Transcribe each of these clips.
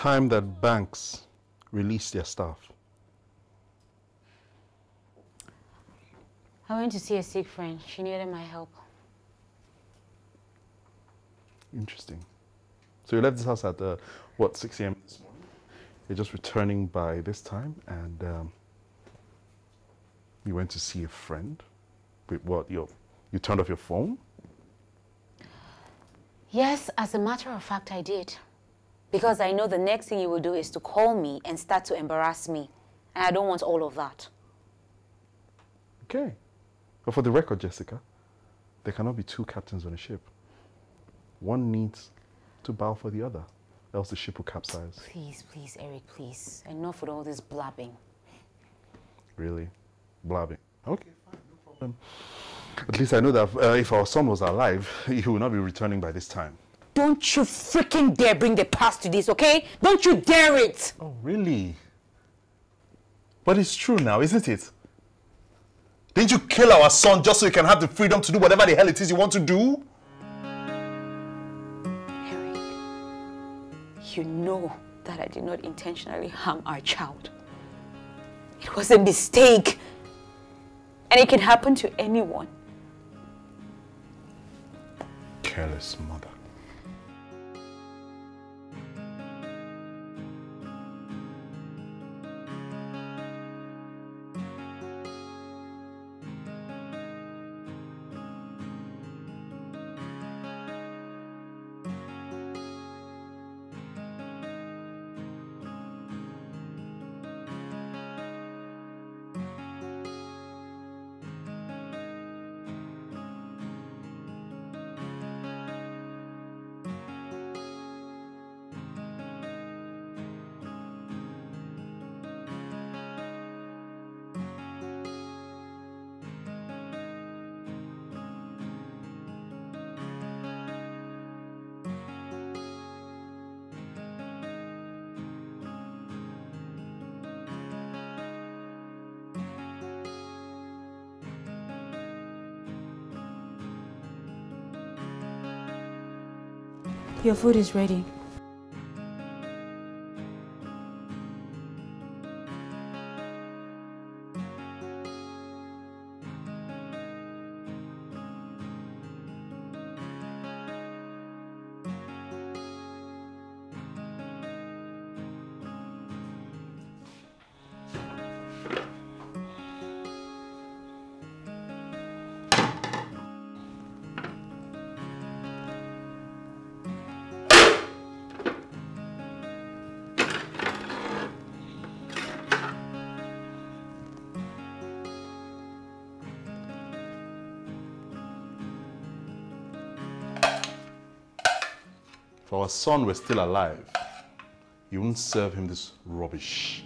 time that banks release their staff? I went to see a sick friend. She needed my help. Interesting. So you left this house at uh, what 6 a.m. this morning? You're just returning by this time, and um, you went to see a friend. With what? Your, you turned off your phone? Yes, as a matter of fact, I did. Because I know the next thing you will do is to call me and start to embarrass me. And I don't want all of that. Okay. But for the record, Jessica, there cannot be two captains on a ship. One needs to bow for the other, else the ship will capsize. Please, please, Eric, please. Enough with all this blabbing. Really? Blabbing. Okay, fine, no problem. At least I know that uh, if our son was alive, he would not be returning by this time. Don't you freaking dare bring the past to this, okay? Don't you dare it! Oh, really? But it's true now, isn't it? Didn't you kill our son just so you can have the freedom to do whatever the hell it is you want to do? Eric, you know that I did not intentionally harm our child. It was a mistake. And it can happen to anyone. Careless mother. Your food is ready. Our son were still alive, you wouldn't serve him this rubbish.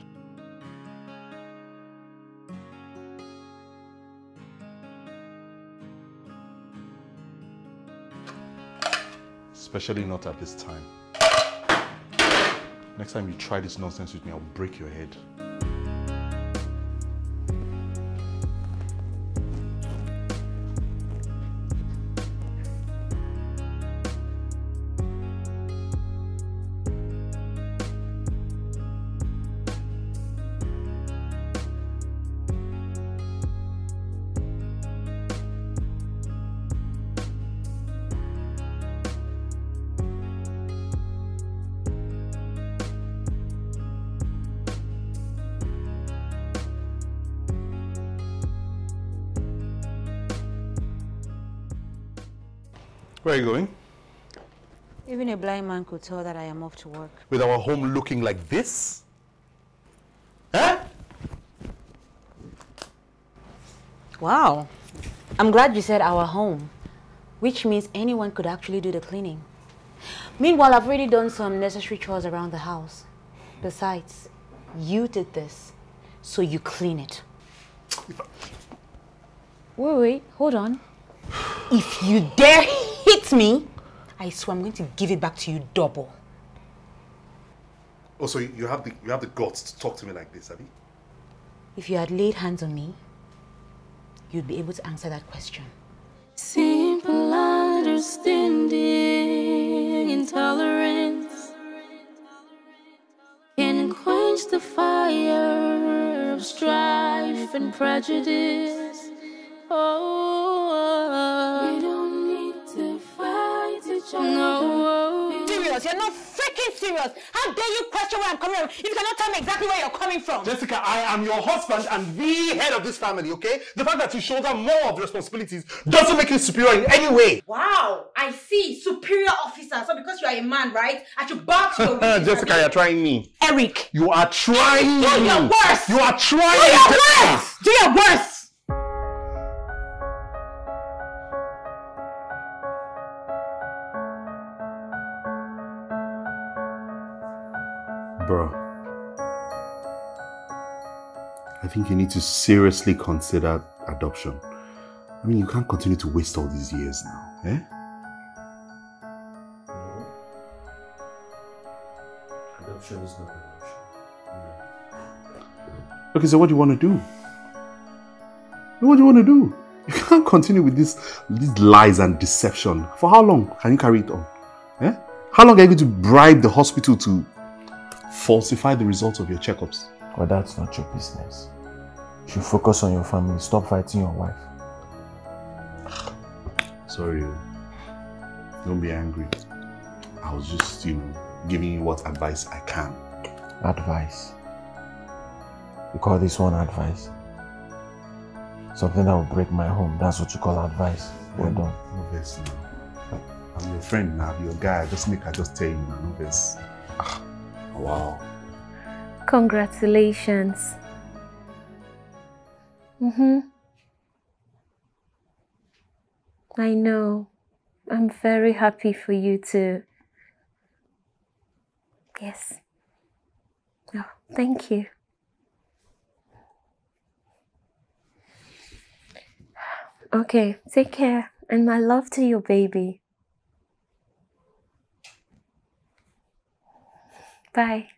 Especially not at this time. Next time you try this nonsense with me, I'll break your head. You going? Even a blind man could tell that I am off to work. With our home looking like this? Huh? Wow. I'm glad you said our home, which means anyone could actually do the cleaning. Meanwhile, I've already done some necessary chores around the house. Besides, you did this, so you clean it. Wait, wait, hold on. If you dare hit me, I swear I'm going to give it back to you double. Oh, so you have the you have the guts to talk to me like this, Abby? If you had laid hands on me, you'd be able to answer that question. Simple understanding, intolerance can quench the fire of strife and prejudice. Oh, No. Serious, you're not freaking serious. How dare you question where I'm coming from if you cannot tell me exactly where you're coming from? Jessica, I am your husband and the head of this family, okay? The fact that you shoulder more of the responsibilities doesn't make you superior in any way. Wow, I see. Superior officer. So because you are a man, right? I should bow to your wishes. Jessica, you're trying me. Eric, You are trying Do me. your worst. You are trying do your worst! Do your worst! Think you need to seriously consider adoption. I mean, you can't continue to waste all these years now, eh? Adoption is not an option. Okay, so what do you want to do? What do you want to do? You can't continue with this, these lies and deception. For how long can you carry it on? Eh? How long are you going to bribe the hospital to falsify the results of your checkups? Well, that's not your business. You should focus on your family. Stop fighting your wife. Sorry, don't be angry. I was just, you know, giving you what advice I can. Advice. You call this one advice? Something that will break my home. That's what you call advice. Well Then, done. No verse now. I'm your friend now, I'm your guy. Just make I just tell you now, no verse. Ah, wow. Congratulations. Mm-hmm. I know. I'm very happy for you too. Yes. Oh, thank you. Okay, take care and my love to your baby. Bye.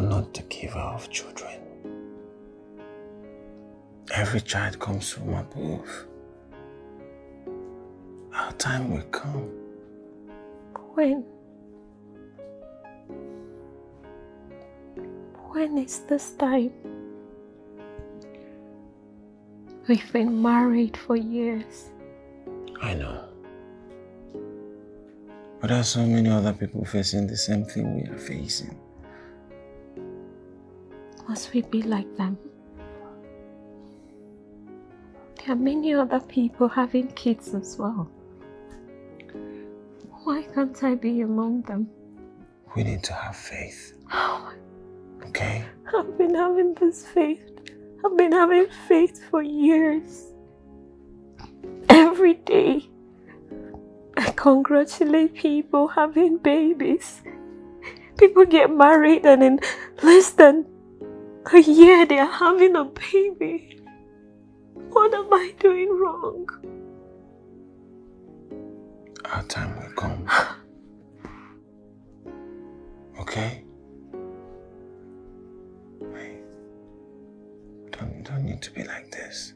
Are not the giver of children. Every child comes from above. Our time will come. When? When is this time? We've been married for years. I know. But there are so many other people facing the same thing we are facing. Must we be like them? There are many other people having kids as well. Why can't I be among them? We need to have faith, okay? I've been having this faith. I've been having faith for years. Every day, I congratulate people having babies. people get married and in less than a year they are having a baby. What am I doing wrong? Our time will come. Okay? Wait. Don't, don't need to be like this.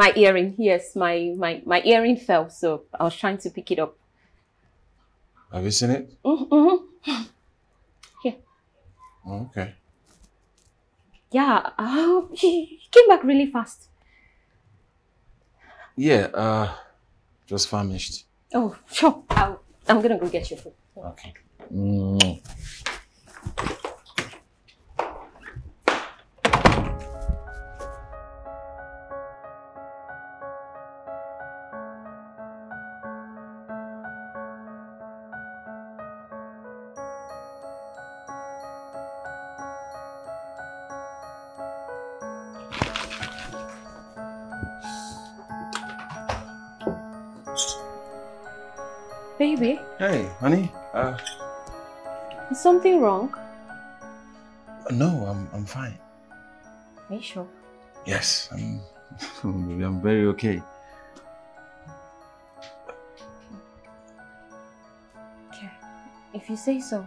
My, earring, yes, my, my, my earring fell, so I was trying to pick it up. Have you seen it? Mm-hmm. Oh, okay. Yeah, uh, he he came back really fast. Yeah, uh, just famished. Oh, sure. I'll, I'm gonna go get your food. Okay. Mm. Something wrong? no, I'm, I'm fine. Are you sure? Yes, I'm, I'm very okay. Okay. If you say so.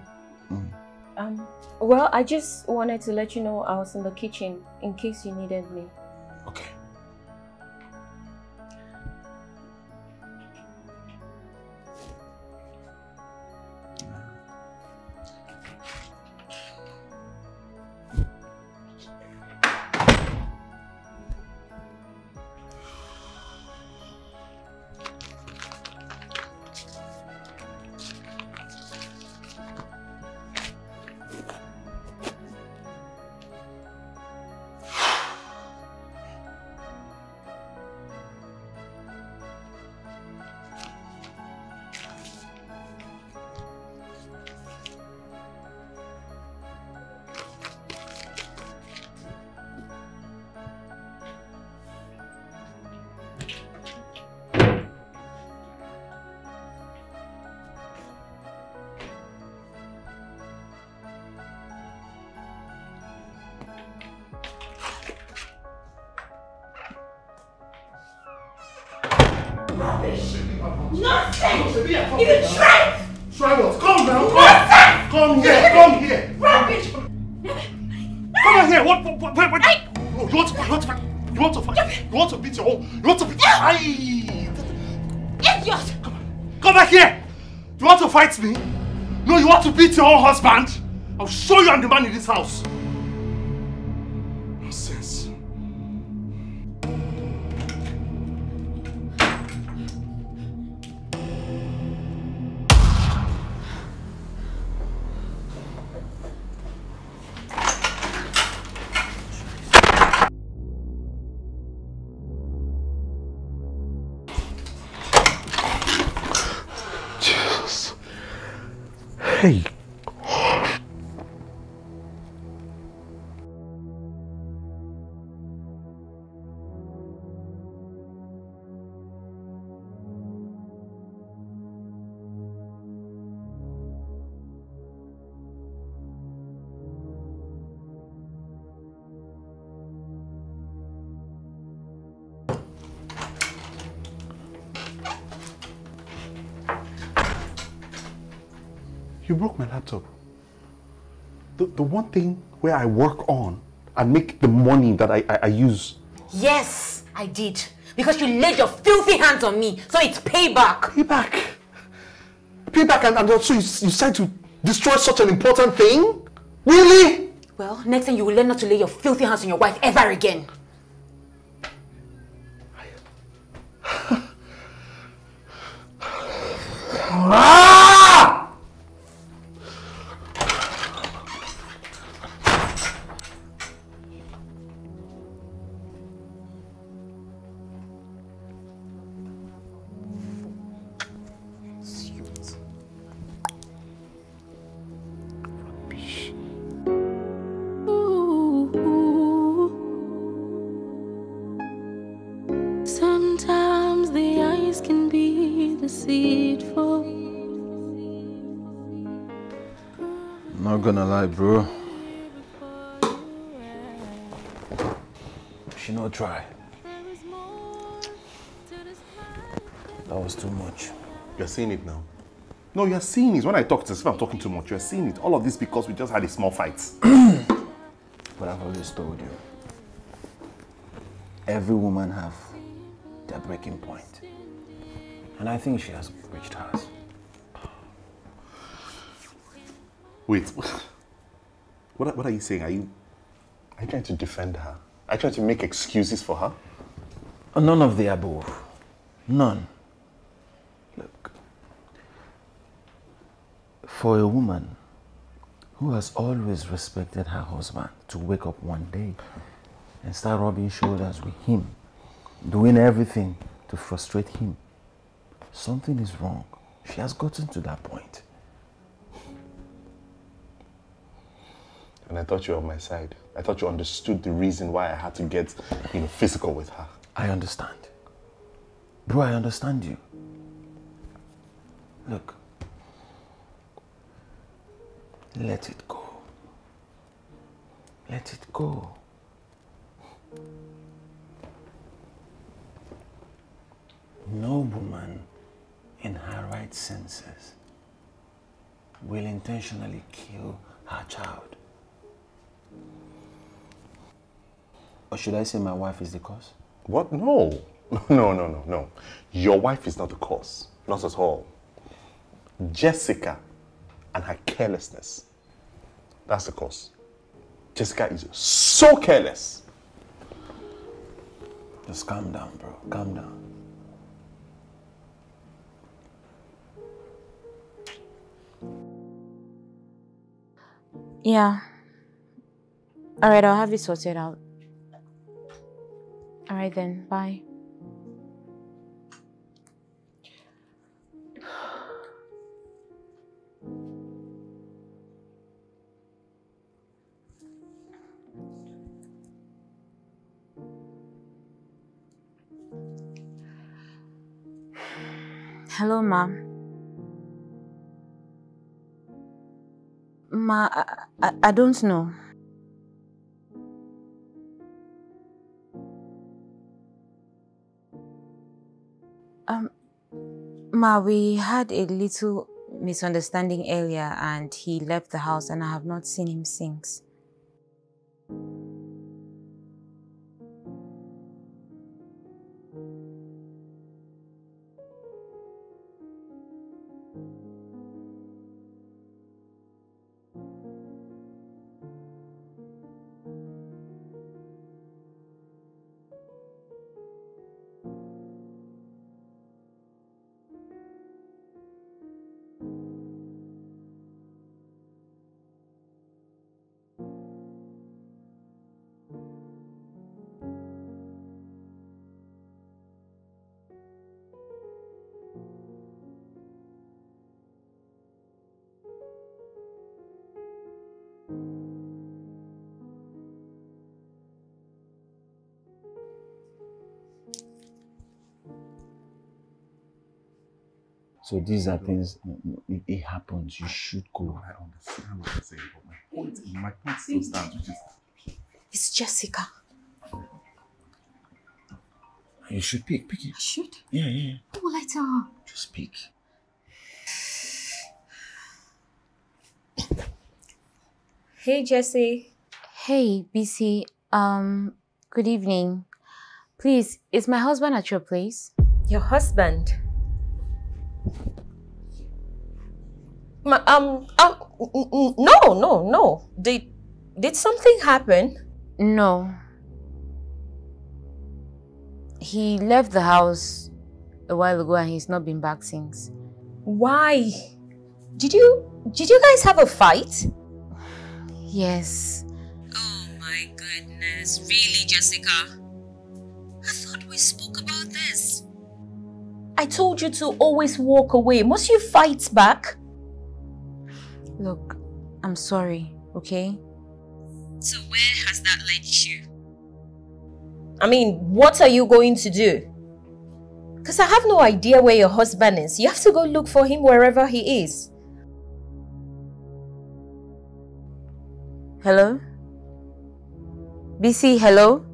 Mm. Um, well, I just wanted to let you know I was in the kitchen in case you needed me. Me? No, you want to beat your own husband? I'll show you I'm the man in this house. You broke my laptop. The, the one thing where I work on and make the money that I, I, I use. Yes, I did. Because you laid your filthy hands on me, so it's payback. Payback. Payback and, and also you, you decide to destroy such an important thing? Really? Well, next time you will learn not to lay your filthy hands on your wife ever again. Ah! No, you're seeing it. When I talk to if I'm talking too much, you're seeing it. All of this because we just had a small fight. But I've always told you. Every woman have their breaking point. And I think she has reached hers. Wait. What, are- what are you saying? Are you, are you trying to defend her? Are you trying to make excuses for her? None of the above. None. For a woman who has always respected her husband to wake up one day and start rubbing shoulders with him, doing everything to frustrate him, something is wrong. She has gotten to that point. And I thought you were on my side. I thought you understood the reason why I had to get, you know, physical with her. I understand. Bro, I understand you. Look. Let it go. Let it go. No woman in her right senses will intentionally kill her child. Or should I say my wife is the cause? What? No. No, no, no, no. Your wife is not the cause. Not at all. Jessica and her carelessness. That's the cause. Jessica is so careless. Just calm down, bro. Calm down. Yeah. Alright, I'll have it sorted out. Alright then, bye. Hello, Ma. Ma, I, I, I don't know. Um, Ma, we had a little misunderstanding earlier and he left the house and I have not seen him since. So these are things, it, it happens. You should go. I understand what you're saying, but my point, my point still stands, which is It's Jessica. You should pick. Pick it. I should. Yeah, yeah. yeah. What will I tell her? Just pick. Hey, Jesse. Hey, BC. Um, good evening. Please, is my husband at your place? Your husband. Um, um, N- n- No, no, no. Did did something happen? No. He left the house a while ago and he's not been back since. Why? Did you did you guys have a fight? Yes. Oh my goodness. Really, Jessica? I thought we spoke about this. I told you to always walk away. Must you fight back? Look, I'm sorry, okay? So where has that led you? I mean, what are you going to do? Because I have no idea where your husband is. You have to go look for him wherever he is. Hello? BC, hello?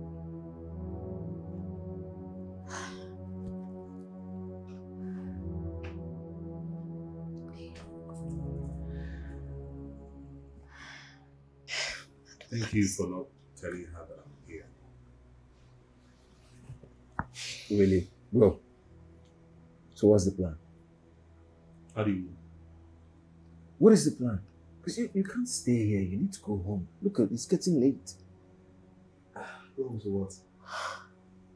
Thank you for not telling her that I'm here. Really? Bro. So what's the plan? How do you What is the plan? Because you, you can't stay here. You need to go home. Look, uh, it's getting late. know? So what?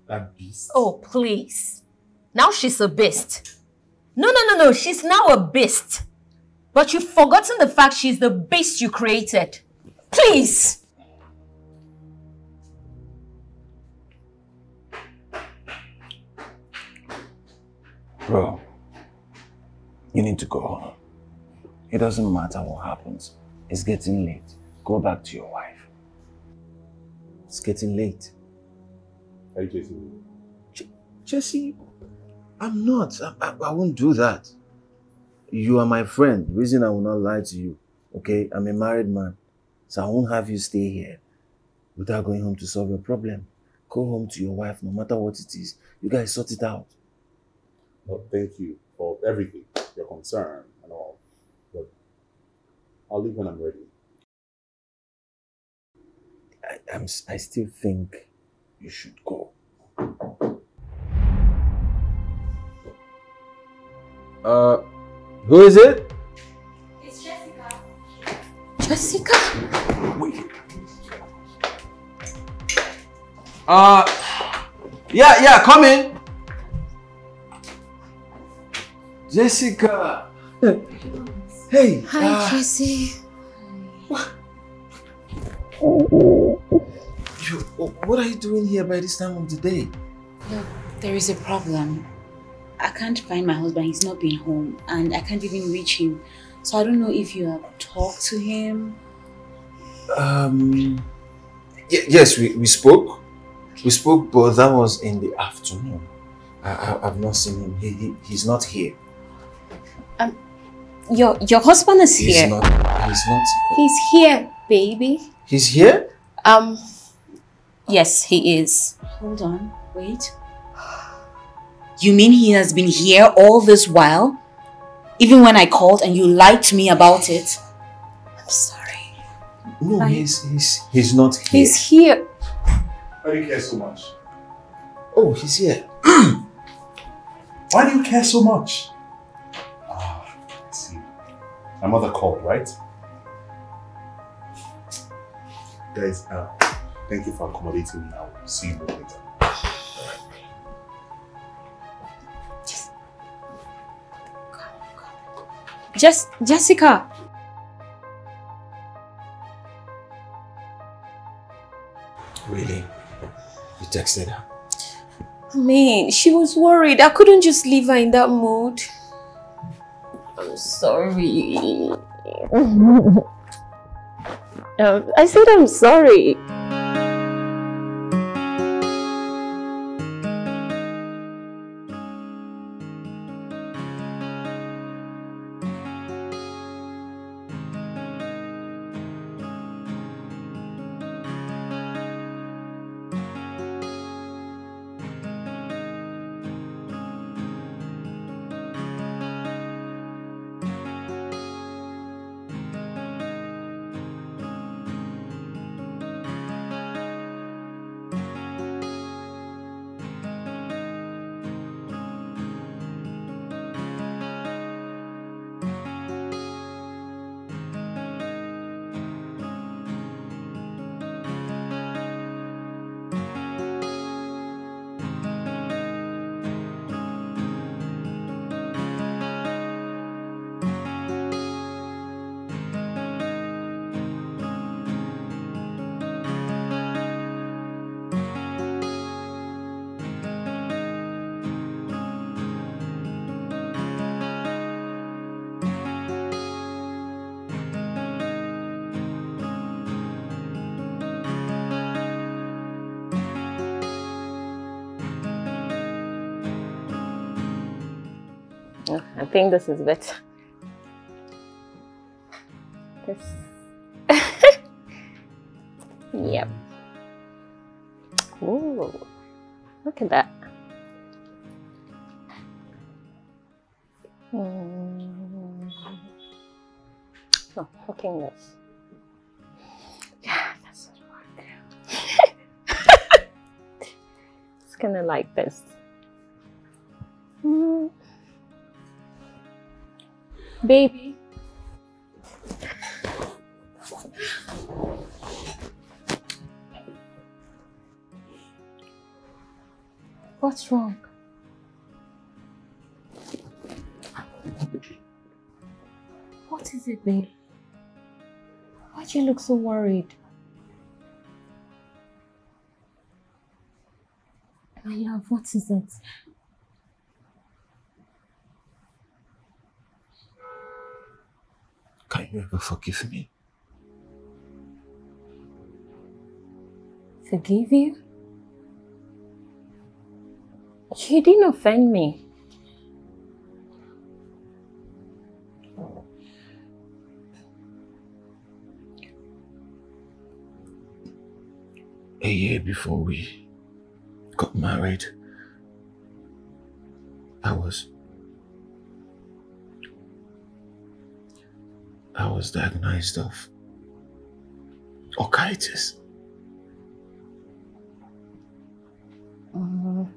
That beast? Oh, please. Now she's a beast. No, no, no, no. She's now a beast. But you've forgotten the fact she's the beast you created. Please. Bro, you need to go home. It doesn't matter what happens. It's getting late. Go back to your wife. It's getting late. Are you chasing me? Jesse, I'm not. I, I, I won't do that. You are my friend. The reason I will not lie to you, okay? I'm a married man. So I won't have you stay here without going home to solve your problem. Go home to your wife, no matter what it is. You guys sort it out. Well, thank you for everything, your concern and all. But I'll leave when I'm ready. I, I'm, s- I still think you should go. Uh, who is it? It's Jessica. Jessica. Wait. Uh, yeah, yeah, come in. Jessica. Hey. Hi, uh, Tracy. you, what are you doing here by this time of the day? Look, there is a problem. I can't find my husband. He's not been home, and I can't even reach him. So I don't know if you have talked to him. Um. y- yes, we, we spoke. We spoke, but that was in the afternoon. I, I, I've not seen him. He, he, he's not here. Your your husband is He's here. not. He's not. He's here, baby. He's here. Um Yes, he is. Hold on, wait. You mean he has been here all this while? Even when I called and you lied to me about it? I'm sorry. No, Bye. he's he's he's not here. He's here. Why do you care so much? oh, he's here. Why do you care so much? I. My mother called, right? Guys, uh, thank you for accommodating me. I'll see you later. Just Jessica. Really? You texted her? I mean, she was worried. I couldn't just leave her in that mood. I'm sorry. um, I said I'm sorry. Think this is better. This. yep. Ooh, look at that. Mm. Oh, fucking this. Yeah, that's what It's gonna like this. Mm. Baby. What's wrong? What is it, babe? Why do you look so worried? My love, what is it? Can you ever forgive me? Forgive you? You didn't offend me. A year before we got married, I was. I was diagnosed of orchitis. Mm.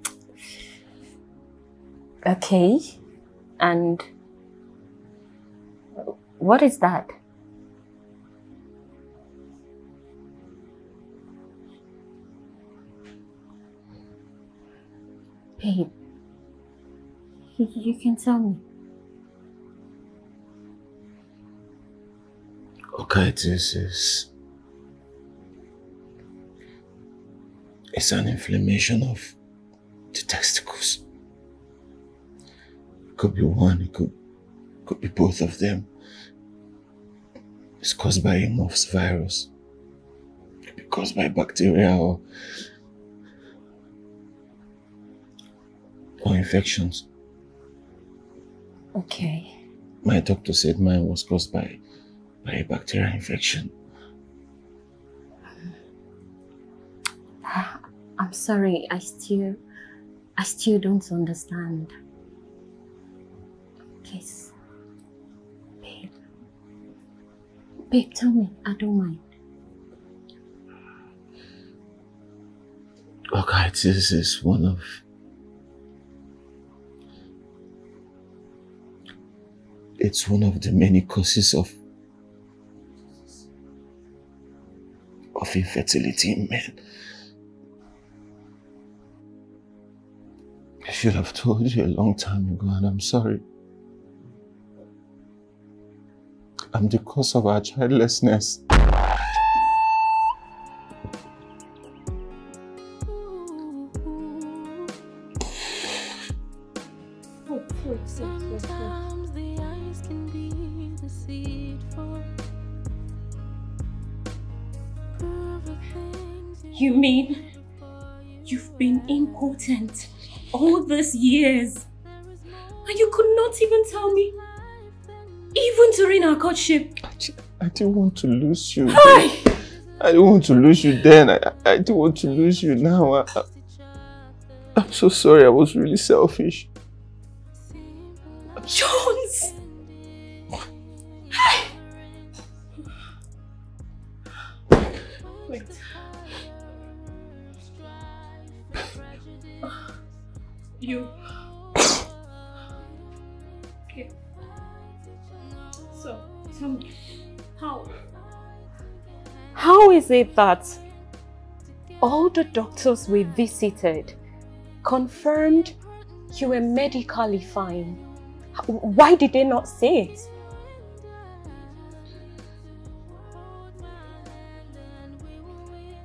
Okay. And what is that? Babe, you, you can tell me. Orchitis is. It's an inflammation of the testicles. It could be one, it could, could be both of them. It's caused by a mumps virus. It could be caused by bacteria or, or infections. Okay. My doctor said mine was caused by, by a bacterial infection. Uh, I'm sorry, I still, I still don't understand. Please, babe, babe, tell me, I don't mind. Orchitis is one of it's one of the many causes of of infertility in men. I should have told you a long time ago, and I'm sorry. I'm the cause of our childlessness. Our courtship? I didn't want to lose you. Hi! I didn't want to lose you then. I, I I didn't want to lose you now. I, I, I'm so sorry. I was really selfish. Jones! Wait. You. How is it that all the doctors we visited confirmed you were medically fine? Why did they not say it?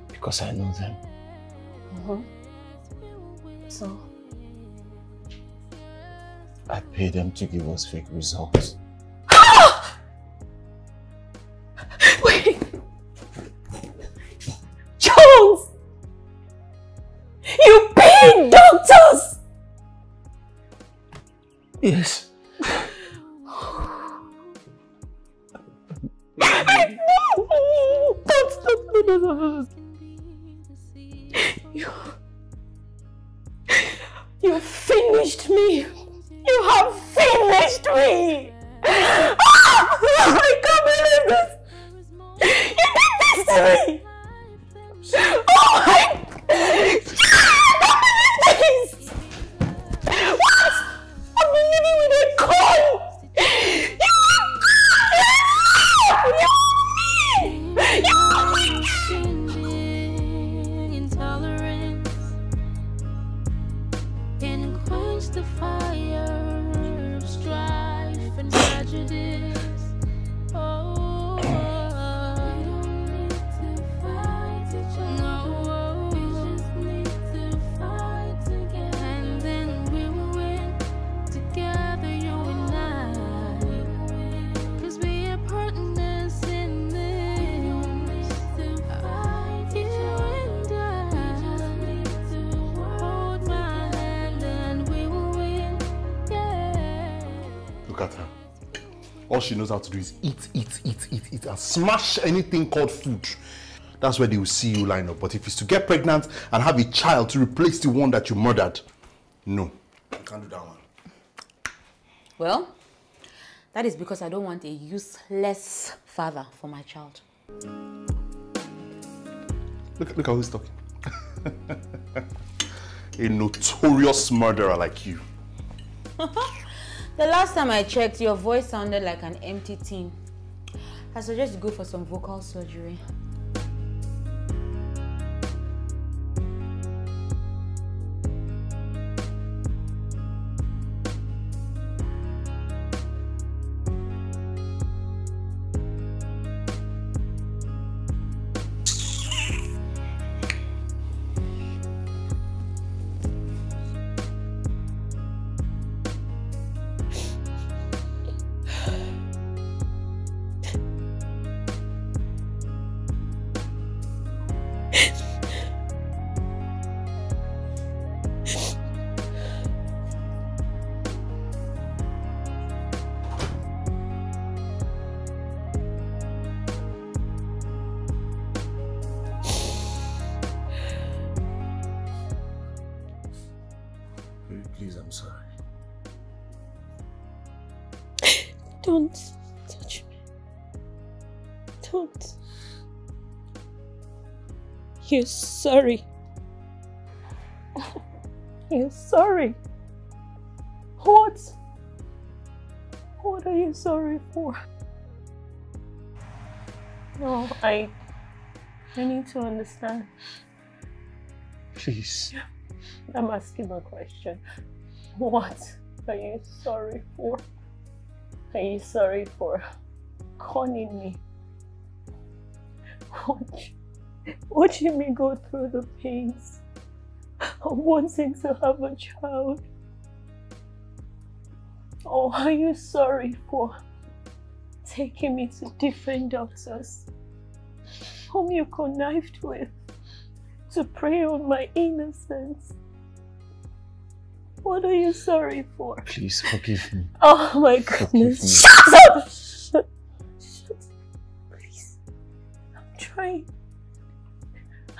Because I know them. Mm-hmm. So, I paid them to give us fake results. Yes. no. She knows how to do is eat, eat, eat, eat, eat, and smash anything called food. That's where they will see you line up. But if it's to get pregnant and have a child to replace the one that you murdered, no. You can't do that one. Well, that is because I don't want a useless father for my child. Look, look at who's talking. a notorious murderer like you. The last time I checked, your voice sounded like an empty tin. I suggest you go for some vocal surgery. I need to understand. Please. I'm asking a question. What are you sorry for? Are you sorry for conning me? Watch, watching me go through the pains of wanting to have a child? Oh, are you sorry for taking me to different doctors whom you connived with to prey on my innocence? What are you sorry for? Please forgive me. Oh my goodness. Shut up! Shut, shut Please. I'm trying.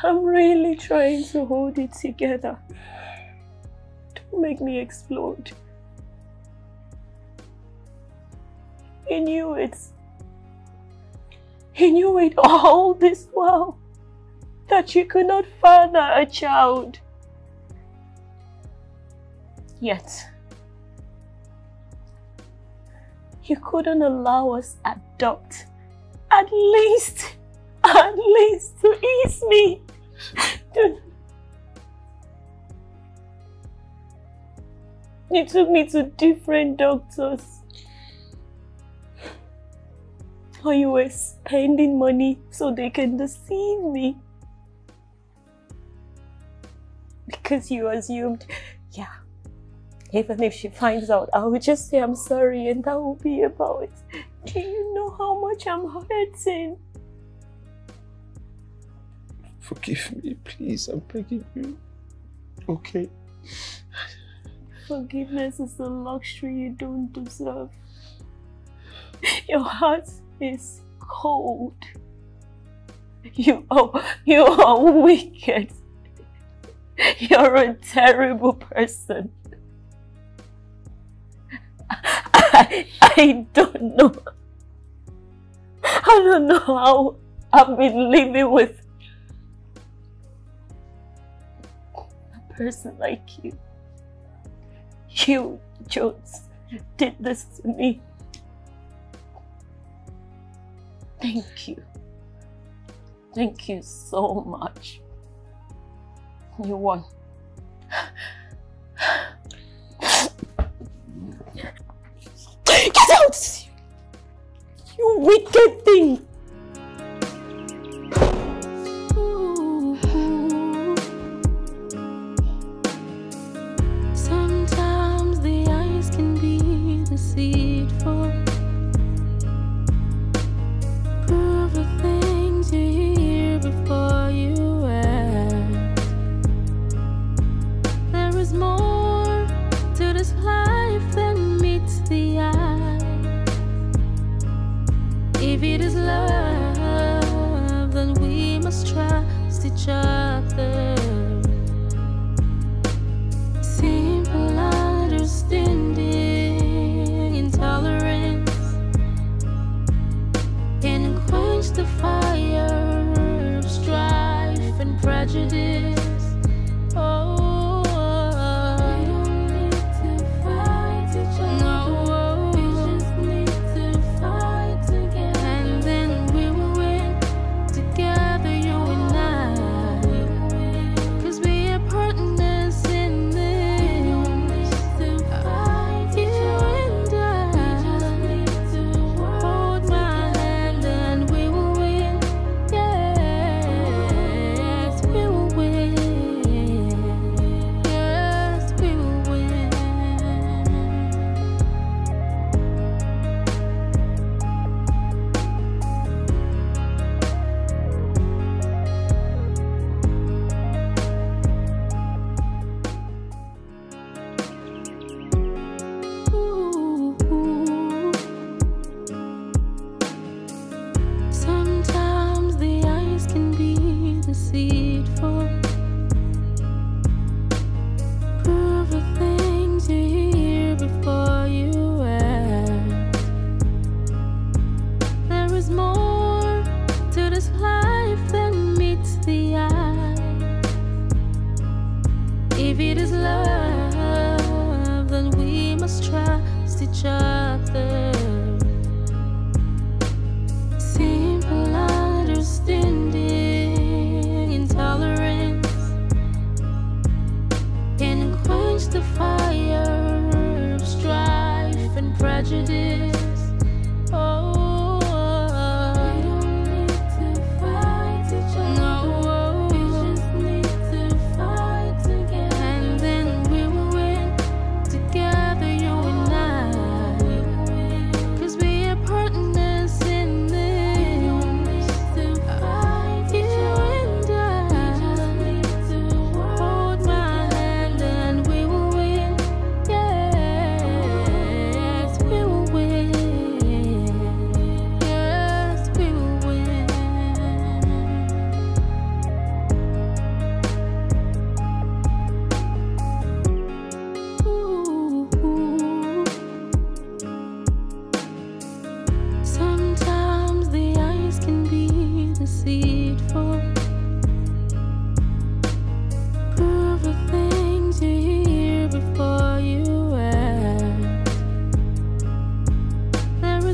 I'm really trying to hold it together. Don't make me explode. He knew it. He knew it all this while. That you could not father a child. Yet, you couldn't allow us adopt. At least, at least to ease me. You took me to different doctors. Or you were spending money so they can deceive me. Because you assumed, yeah, even if she finds out, I will just say I'm sorry and that will be about it. Do you know how much I'm hurting? Forgive me, please. I'm begging you. Okay. Forgiveness is a luxury you don't deserve. Your heart is cold. You are, you are wicked. You're a terrible person. I, I don't know. I don't know how I've been living with a person like you. You, Jones, did this to me. Thank you. Thank you so much. You won.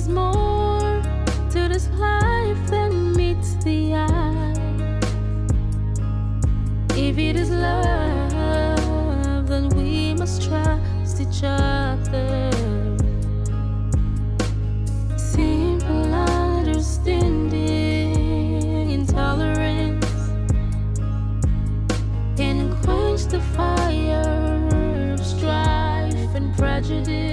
More to this life than meets the eye. If it is love, then we must trust each other. Simple understanding, intolerance can quench the fire of strife and prejudice.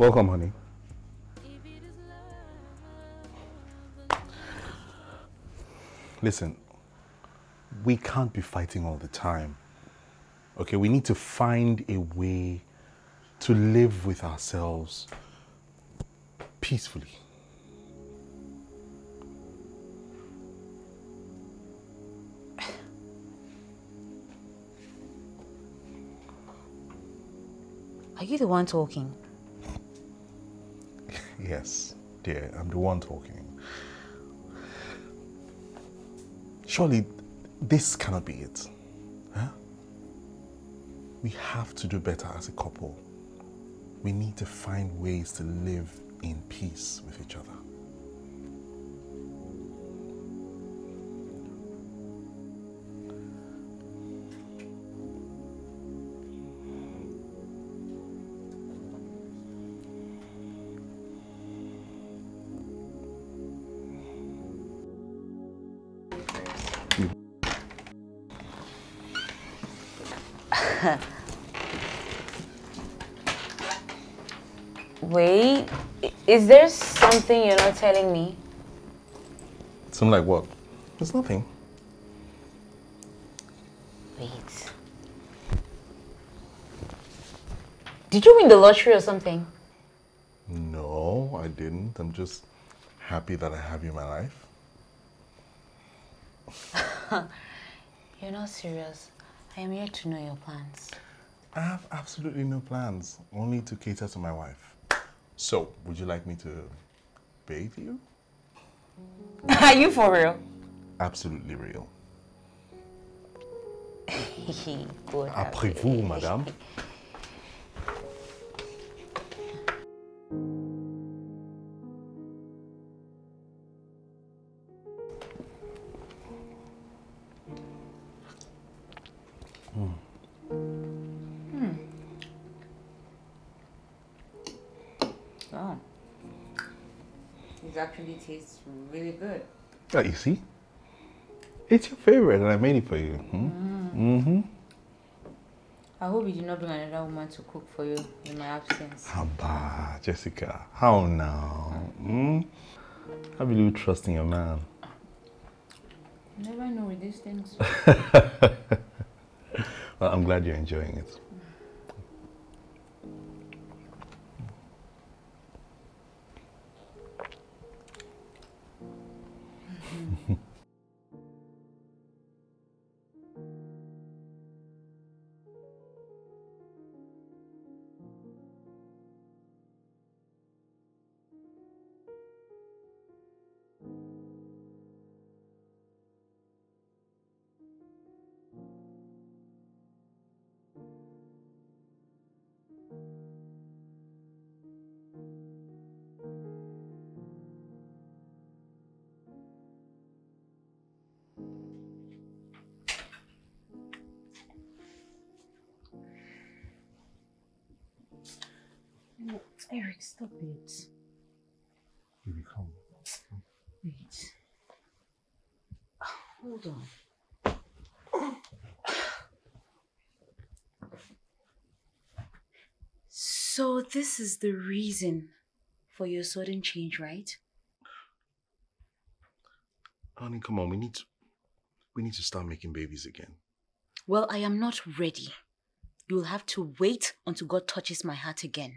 Welcome, honey. Listen, we can't be fighting all the time. Okay, we need to find a way to live with ourselves peacefully. Are you the one talking? Yes, dear, I'm the one talking. Surely this cannot be it. Huh? We have to do better as a couple. We need to find ways to live in peace with each other. Is there something you're not telling me? Something like what? There's nothing. Wait. Did you win the lottery or something? No, I didn't. I'm just happy that I have you in my life. You're not serious. I am here to know your plans. I have absolutely no plans, only to cater to my wife. So, would you like me to bathe you? Are you for real? Absolutely real. Good. Après vous, madame. Oh. It actually tastes really good. Oh, you see? It's your favorite, and I made it for you. Hmm? Mm-hmm. I hope you did not bring another woman to cook for you in my absence. Haba, Jessica. How now? Hmm? How will you trust in your man? You never know with these things. Well, I'm glad you're enjoying it. This is the reason for your sudden change, right? Honey, come on. We need to. We need to start making babies again. Well, I am not ready. You will have to wait until God touches my heart again.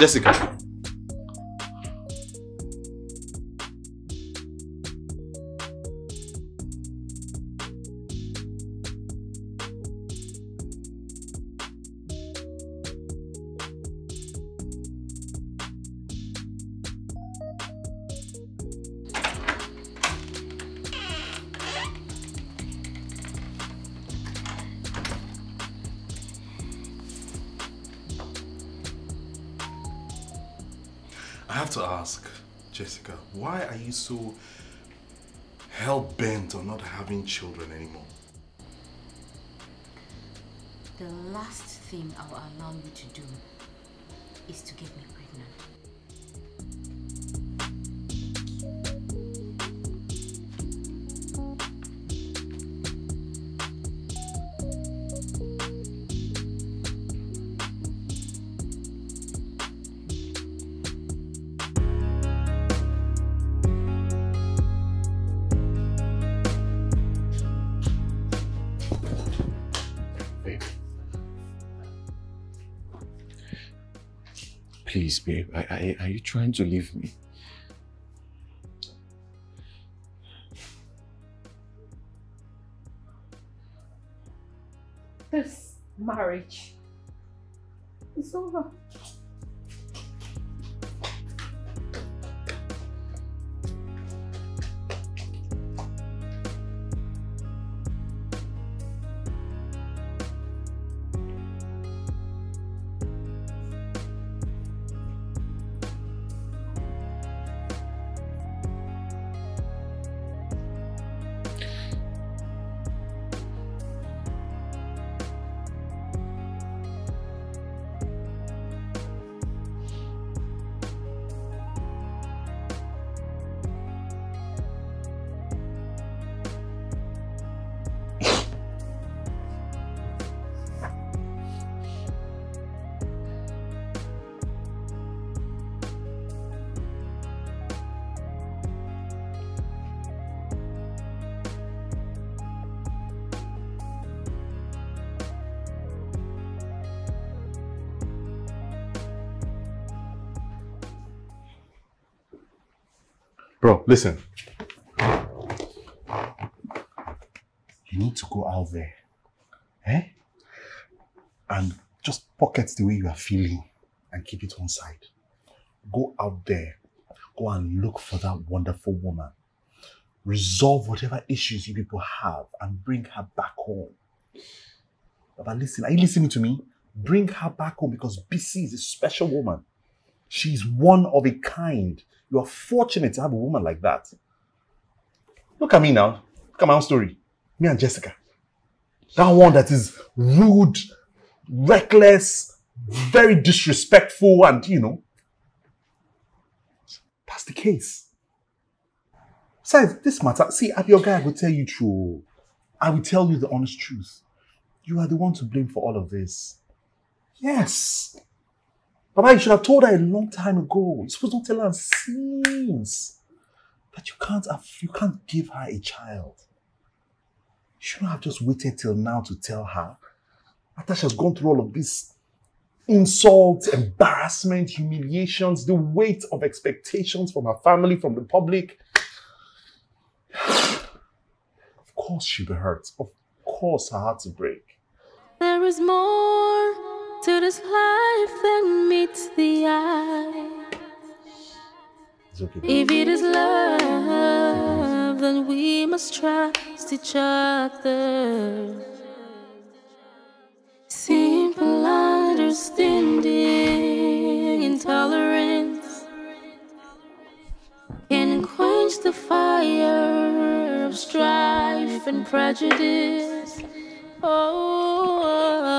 Jessica. So hell bent on not having children anymore? The last thing I will allow you to do is to get me pregnant. Please, babe, I, I, are you trying to leave me? This marriage is over. Listen. You need to go out there, eh? And just pocket the way you are feeling and keep it on side. Go out there, go and look for that wonderful woman. Resolve whatever issues you people have and bring her back home. But listen, are you listening to me? Bring her back home because BC is a special woman. She's one of a kind. You are fortunate to have a woman like that. Look at me now. Look at my own story. Me and Jessica. That one that is rude, reckless, very disrespectful, and you know. That's the case. Besides, this matter, see, I'm your guy, I will tell you true. I will tell you the honest truth. You are the one to blame for all of this. Yes. Baba, you should have told her a long time ago. You're supposed to tell her since. But you can't have, you can't give her a child. You shouldn't have just waited till now to tell her. After she has gone through all of this insults, embarrassment, humiliations, the weight of expectations from her family, from the public. Of course she'll be hurt. Of course her heart will break. There is more to this life that meets the eye. Okay. If it is love, then we must trust each other. Simple understanding, intolerance can quench the fire of strife and prejudice. Oh,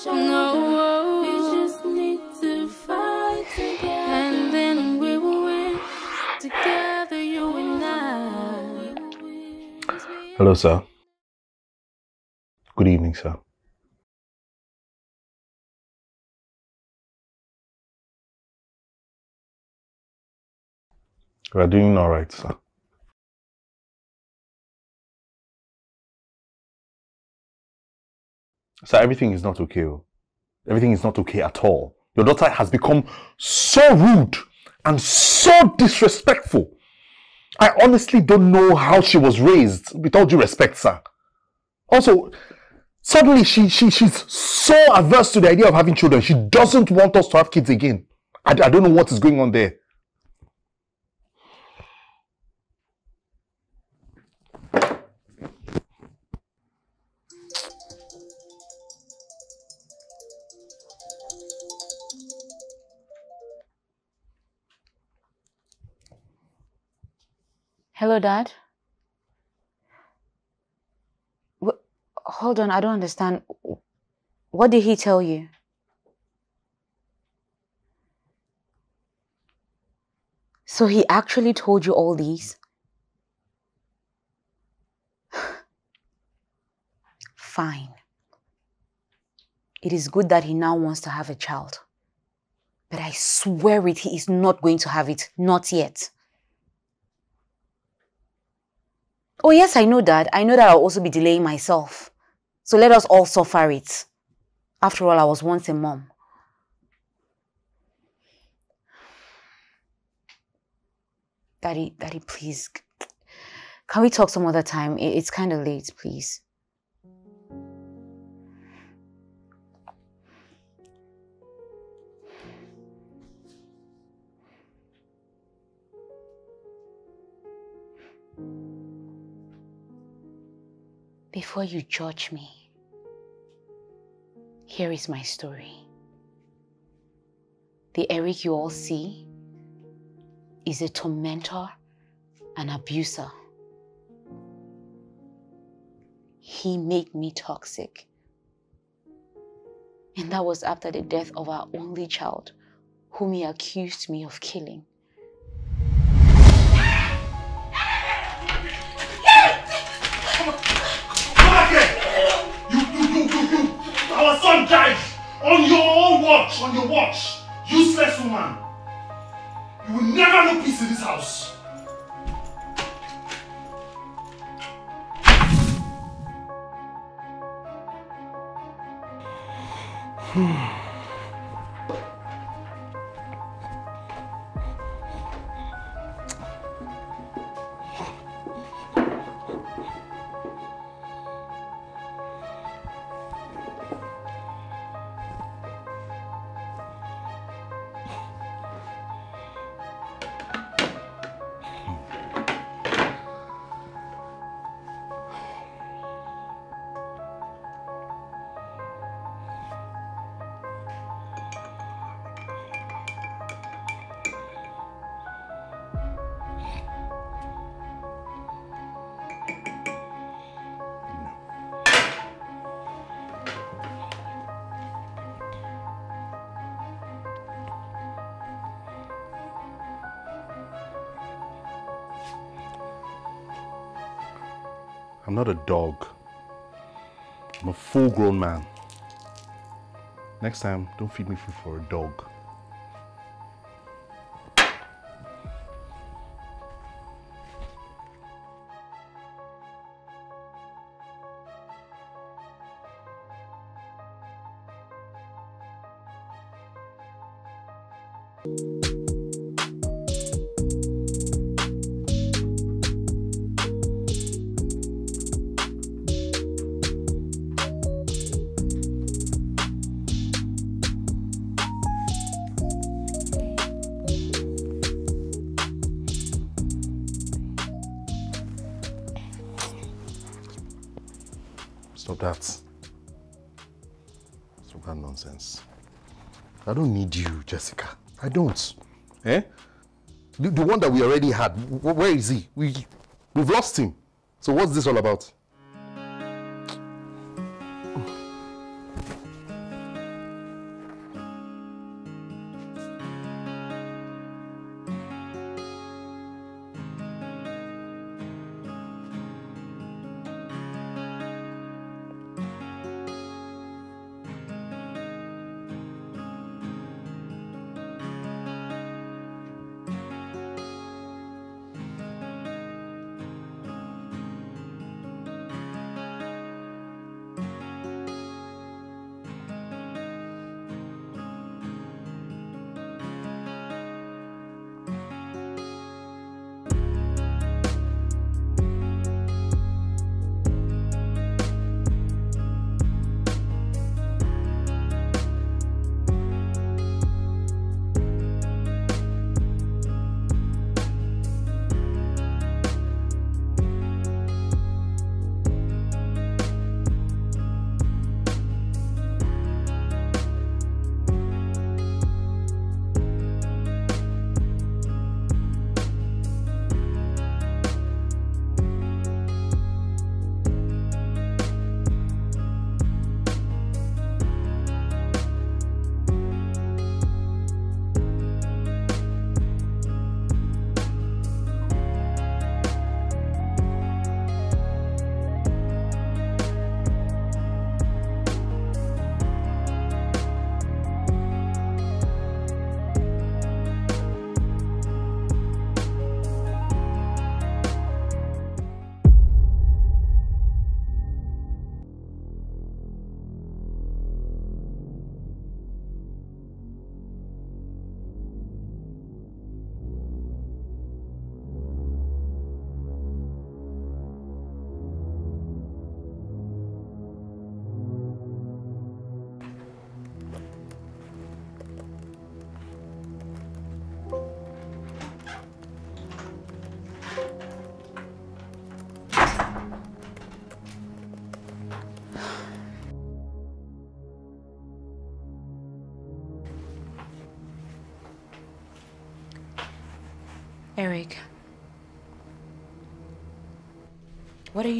each other. No, oh. we just need to fight together, and then we will win together, you and I. Hello, sir. Good evening, sir. We are doing all right, sir. Sir, everything is not okay. oh. Everything is not okay at all. Your daughter has become so rude and so disrespectful. I honestly don't know how she was raised, with all due respect, sir. Also, suddenly she, she she's so averse to the idea of having children. She doesn't want us to have kids again. I, I don't know what is going on there. Hello, Dad. Hold on, I don't understand. What did he tell you? So he actually told you all these? Fine. It is good that he now wants to have a child. But I swear it, he is not going to have it. Not yet. Oh, yes, I know that. I know that I'll also be delaying myself. So let us all suffer it. After all, I was once a mom. Daddy, Daddy, please. Can we talk some other time? It's kind of late, please. Before you judge me, here is my story. The Eric you all see is a tormentor and abuser. He made me toxic. And that was after the death of our only child, whom he accused me of killing. Son died! On your own watch! On your watch! Useless woman! You will never know peace in this house! I'm not a dog. I'm a full grown man. Next time, don't feed me food for a dog. Stop that. That nonsense. I don't need you, Jessica. I don't. Eh? The, the one that we already had, wh- where is he? We, we've lost him. So what's this all about?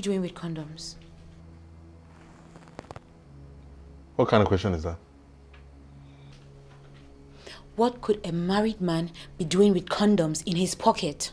You doing with condoms? What kind of question is that? What could a married man be doing with condoms in his pocket?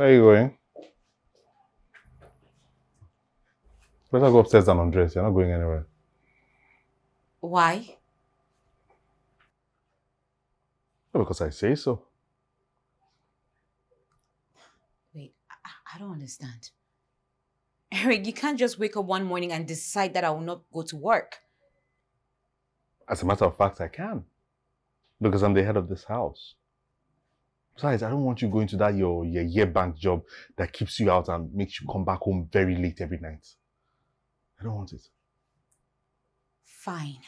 Where are you going? Better go upstairs and undress. You're not going anywhere. Why? Because I say so. Wait, I, I don't understand. Eric, you can't just wake up one morning and decide that I will not go to work. As a matter of fact, I can. Because I'm the head of this house. Besides, I don't want you going to that your, your year bank job that keeps you out and makes you come back home very late every night. I don't want it. Fine.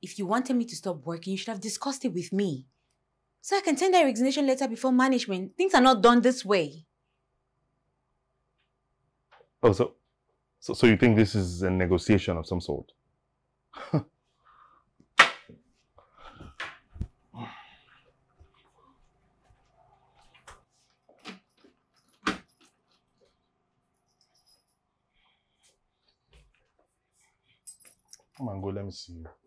If you wanted me to stop working, you should have discussed it with me. So I can send a resignation letter before management. Things are not done this way. Oh, so, so, so you think this is a negotiation of some sort? Come on, go, let me see you.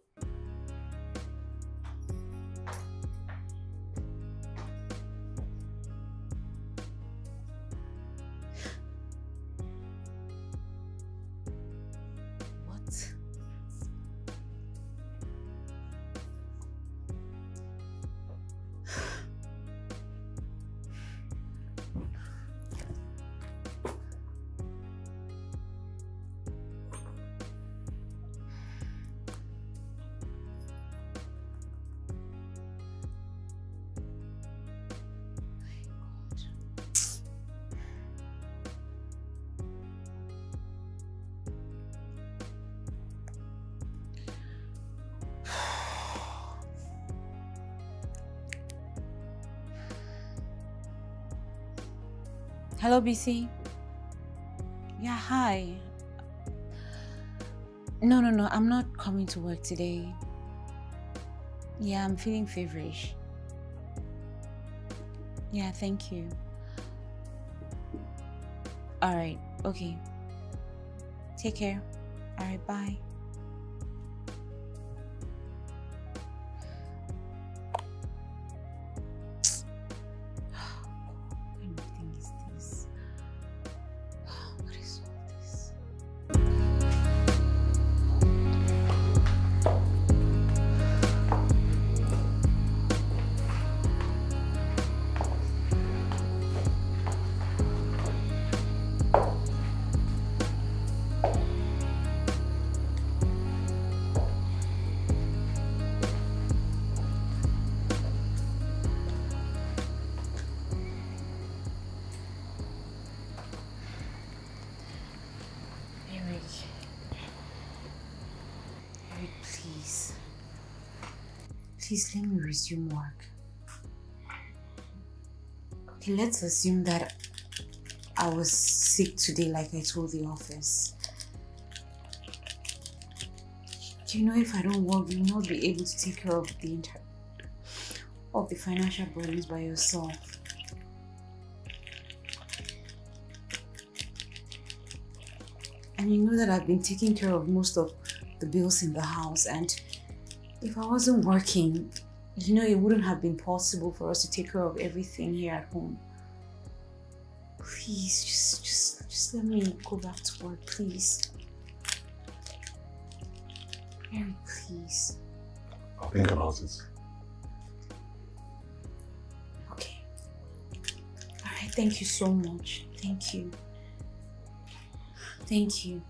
Hello, BC. Yeah, hi. No, no, no, I'm not coming to work today. Yeah, I'm feeling feverish. Yeah, thank you. All right, okay. Take care. All right, bye. Please. Please let me resume work. Okay, let's assume that I was sick today, like I told the office. Do you know if I don't work, you will not be able to take care of the entire of the financial burdens by yourself. And you know that I've been taking care of most of the bills in the house. And if I wasn't working, you know, it wouldn't have been possible for us to take care of everything here at home. Please, just, just, just let me go back to work, please. Mary, please. I'll think about it. Okay. Alright, thank you so much. Thank you. Thank. You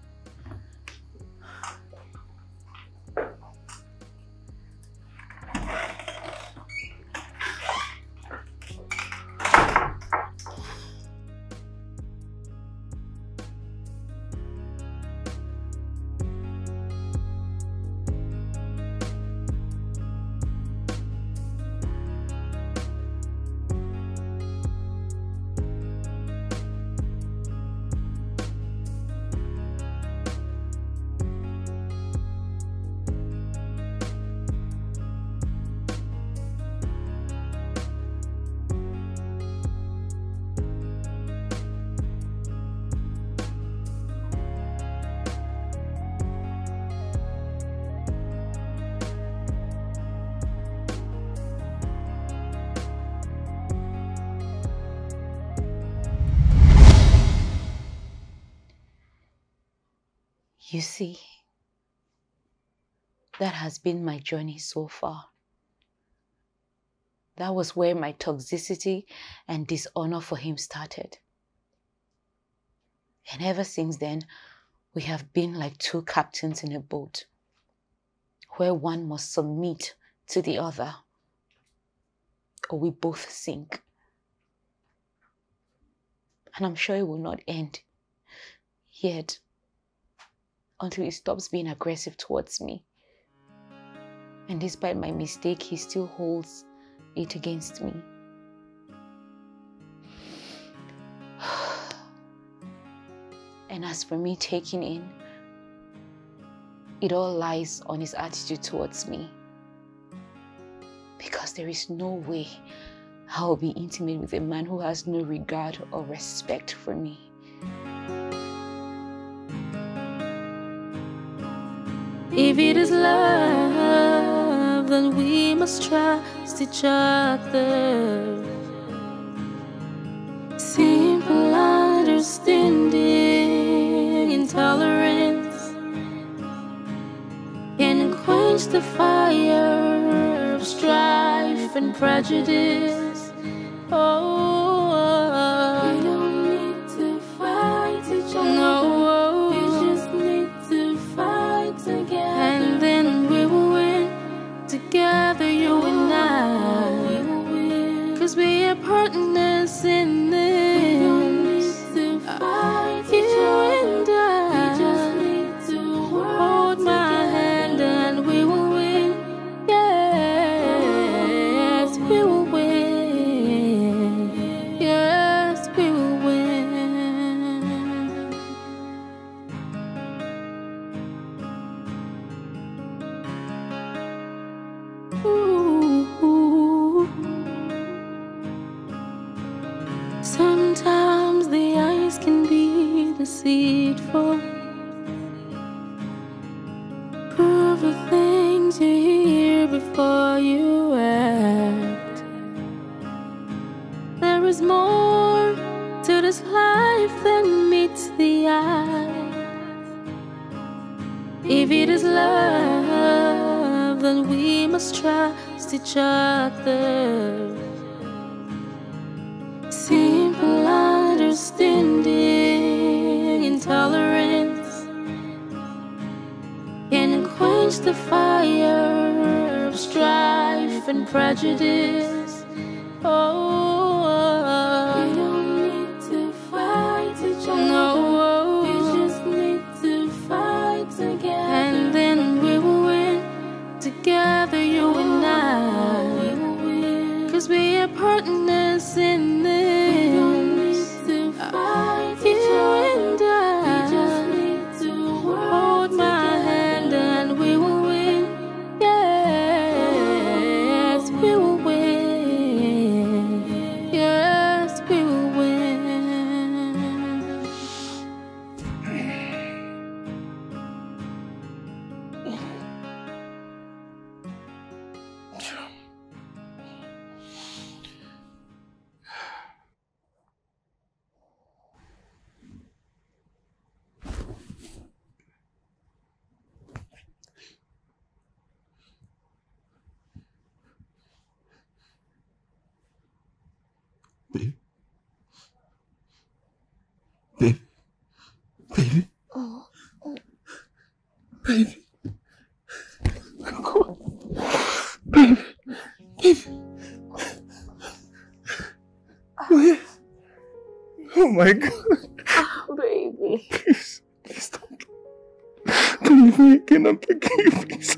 has been my journey so far. That was where my toxicity and dishonor for him started. And ever since then, we have been like two captains in a boat, where one must submit to the other, or we both sink. And I'm sure it will not end yet until he stops being aggressive towards me. And despite my mistake, he still holds it against me. And as for me taking in, it all lies on his attitude towards me. Because there is no way I'll be intimate with a man who has no regard or respect for me. If it is love, then we must trust each other. Simple understanding, intolerance can quench the fire of strife and prejudice. Oh, my god. Baby. Please, please don't. Don't leave me again. I'm begging you, please.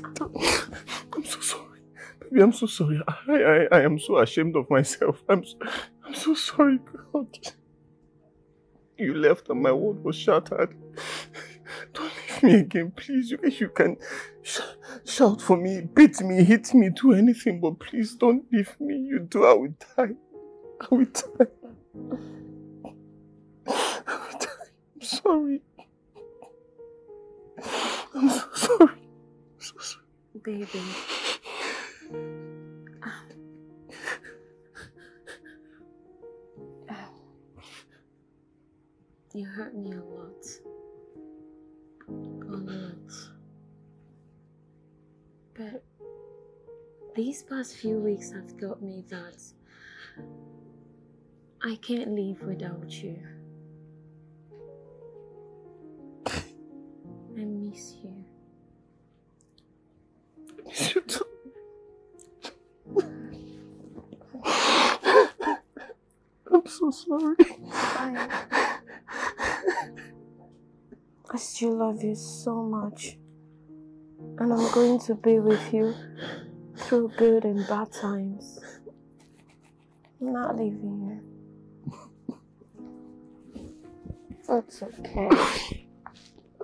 I'm so sorry. Baby, I'm so sorry. I, I, I am so ashamed of myself. I'm so, I'm so sorry, God. You left and my world was shattered. Don't leave me again, please. You, you can sh- shout for me, beat me, hit me, do anything, but please don't leave me. You do, I will die. I will die. I'm sorry. I'm so sorry. I'm so sorry. Baby. Ah. You hurt me a lot. A lot. But these past few weeks have taught me that I can't live without you. I miss you. I'm so sorry. I still love you so much. And I'm going to be with you through good and bad times. I'm not leaving you. It's okay.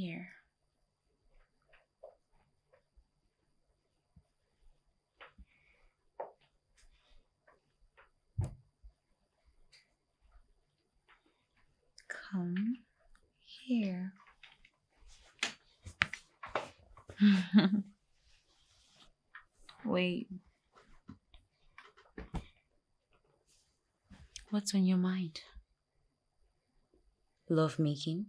here. Come here. Wait. What's on your mind? Love making?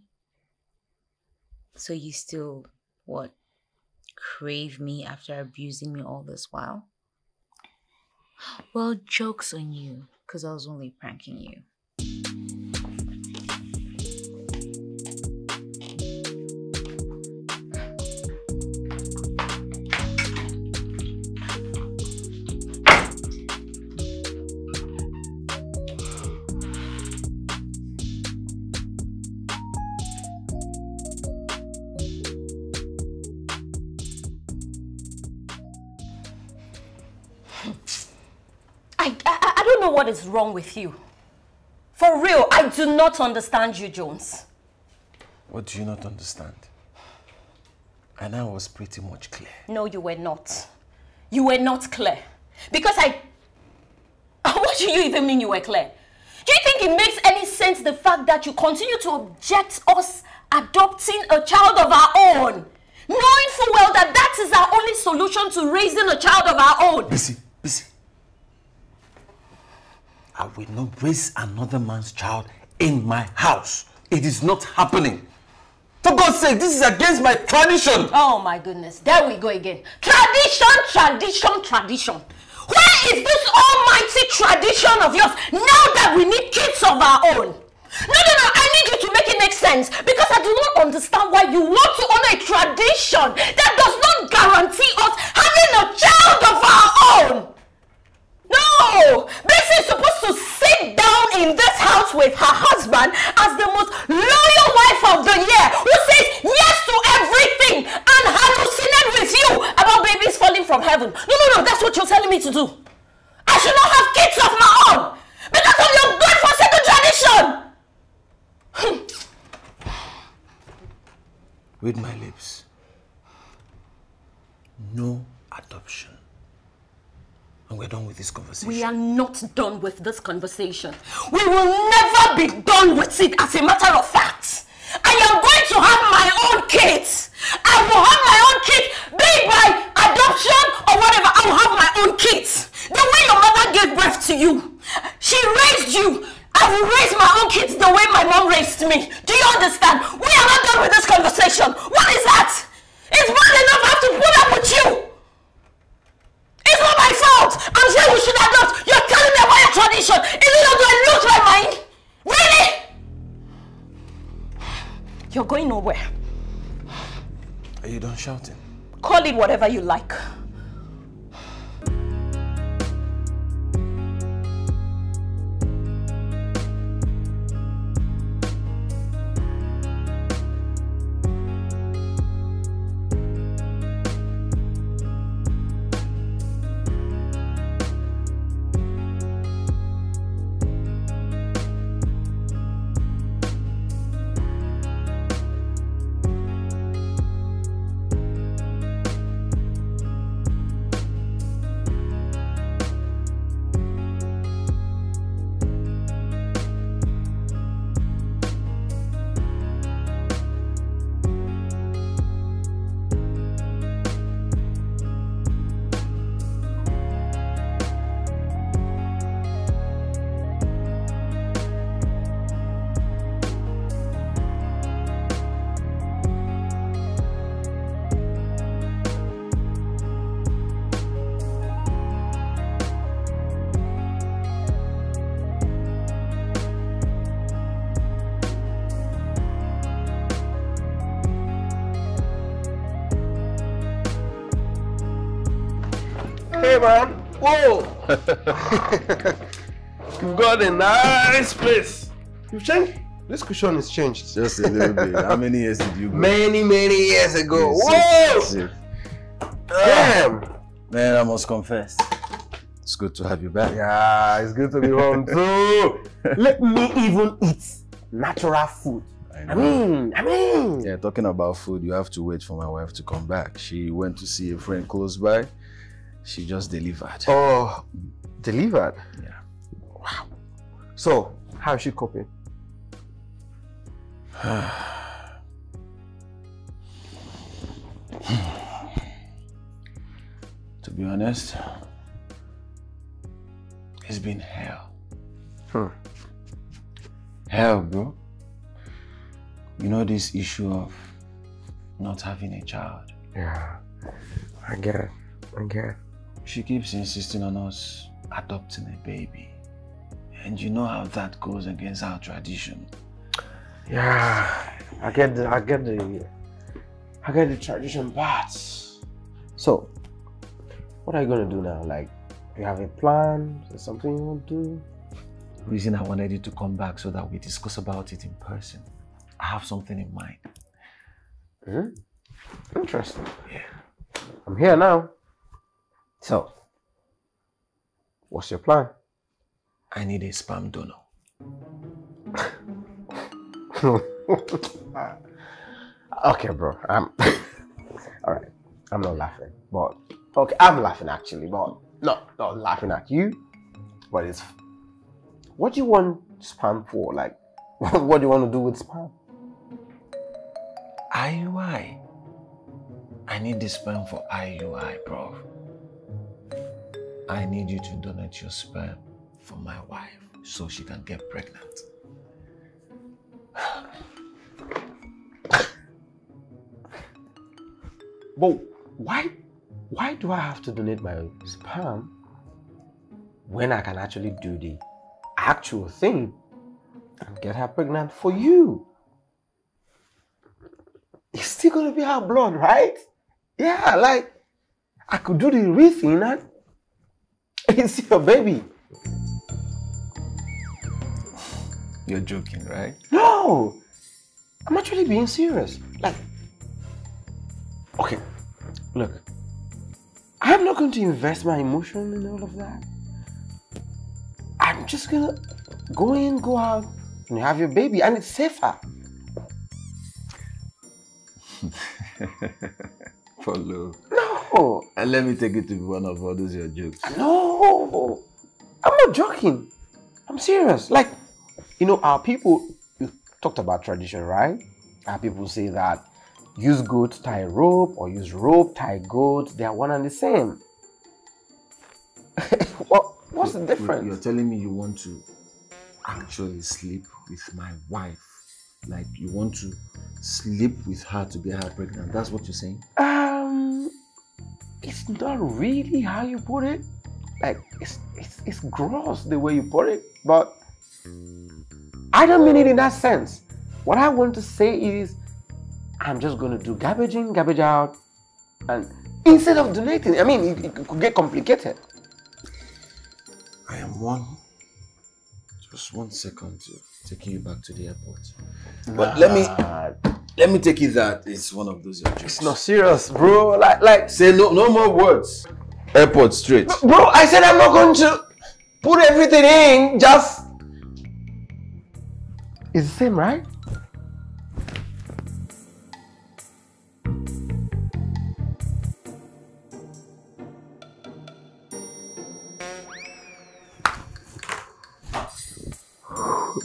So you still, what, crave me after abusing me all this while? Well, joke's on you, because I was only pranking you. Is wrong with you. For real, I do not understand you, Jones. What do you not understand? And I was pretty much clear. No, you were not. You were not clear. Because I... What do you even mean you were clear? Do you think it makes any sense the fact that you continue to object us adopting a child of our own? Knowing full well that that is our only solution to raising a child of our own. Busy, busy. I will not raise another man's child in my house. It is not happening. For God's sake, this is against my tradition. Oh my goodness, there we go again. Tradition, tradition, tradition. Where is this almighty tradition of yours now that we need kids of our own? No, no, no, I need you to make it make sense because I do not understand why you want to honor a tradition that does not guarantee us having a child of our own. No! Bessie is supposed to sit down in this house with her husband as the most loyal wife of the year who says yes to everything and hallucinate with you about babies falling from heaven. No, no, no, that's what you're telling me to do. I should not have kids of my own because of your godforsaken tradition. Hmm. With my lips. No adoption. And we're done with this conversation. We are not done with this conversation. We will never be done with it as a matter of fact. I am going to have my own kids. I will have my own kids, be it by adoption or whatever. I will have my own kids. The way your mother gave birth to you, she raised you. I will raise my own kids the way my mom raised me. Do you understand? We are not done with this conversation. What is that? It's bad enough I have to put up with you. It's not my fault. I'm saying we should adopt. You're telling me about your tradition. Is it not going to lose my mind? Really? You're going nowhere. Are you done shouting? Call it whatever you like. Man, whoa! You've got a nice place. You've changed. This cushion is changed. Just a little bit. How many years did you go? Many, many years ago. Yes, Whoa! Damn! Man, I must confess. It's good to have you back. Yeah, it's good to be home too. Let me even eat natural food. I mean, I mean. Yeah, talking about food, you have to wait for my wife to come back. She went to see a friend close by. She just delivered. Oh, delivered. Yeah. Wow. So, how is she coping? To be honest, it's been hell. Hmm. Hell, bro. You know this issue of not having a child. Yeah. I get it. I get it. She keeps insisting on us adopting a baby. And you know how that goes against our tradition. Yeah. I get the I get the I get the tradition parts. So what are you gonna do now? Like you have a plan? Is there something you want to do? reason I wanted you to come back so that we discuss about it in person. I have something in mind. Hmm? Interesting. Yeah. I'm here now. So, what's your plan? I need a sperm donor. okay, bro. I'm all right. I'm not laughing, but okay, I'm laughing actually, but not not laughing at you. But it's what do you want spam for? Like, what do you want to do with spam? IUI. I need the sperm for IUI, bro. I need you to donate your sperm for my wife so she can get pregnant. But why why do I have to donate my sperm when I can actually do the actual thing and get her pregnant for you? It's still gonna be her blood, right? Yeah, like I could do the real thing and it's your baby. You're joking, right? No! I'm actually being serious. Like, okay, look, I'm not going to invest my emotion in all of that. I'm just gonna go in, go out, and have your baby, and it's safer. Follow. No, And let me take it to be one of all those your jokes. no, I'm not joking. I'm serious. Like, you know, our people, you talked about tradition, right? Our people say that use goat, tie rope, or use rope, tie goat. They are one and the same. what, what's the difference? You're telling me you want to actually sleep with my wife. Like you want to sleep with her to get her pregnant. That's what you're saying? Um, it's not really how you put it. Like it's it's it's gross the way you put it, but I don't mean it in that sense. What I want to say is, I'm just gonna do garbage in, garbage out, and instead of donating, I mean, it, it could get complicated. I am one. Just one second to taking you back to the airport. But let me let me take it that it's one of those your jokes. It's not serious, bro. Like like, Say no no more words. Airport straight. bro, I said I'm not going to put everything in. Just it's the same, right?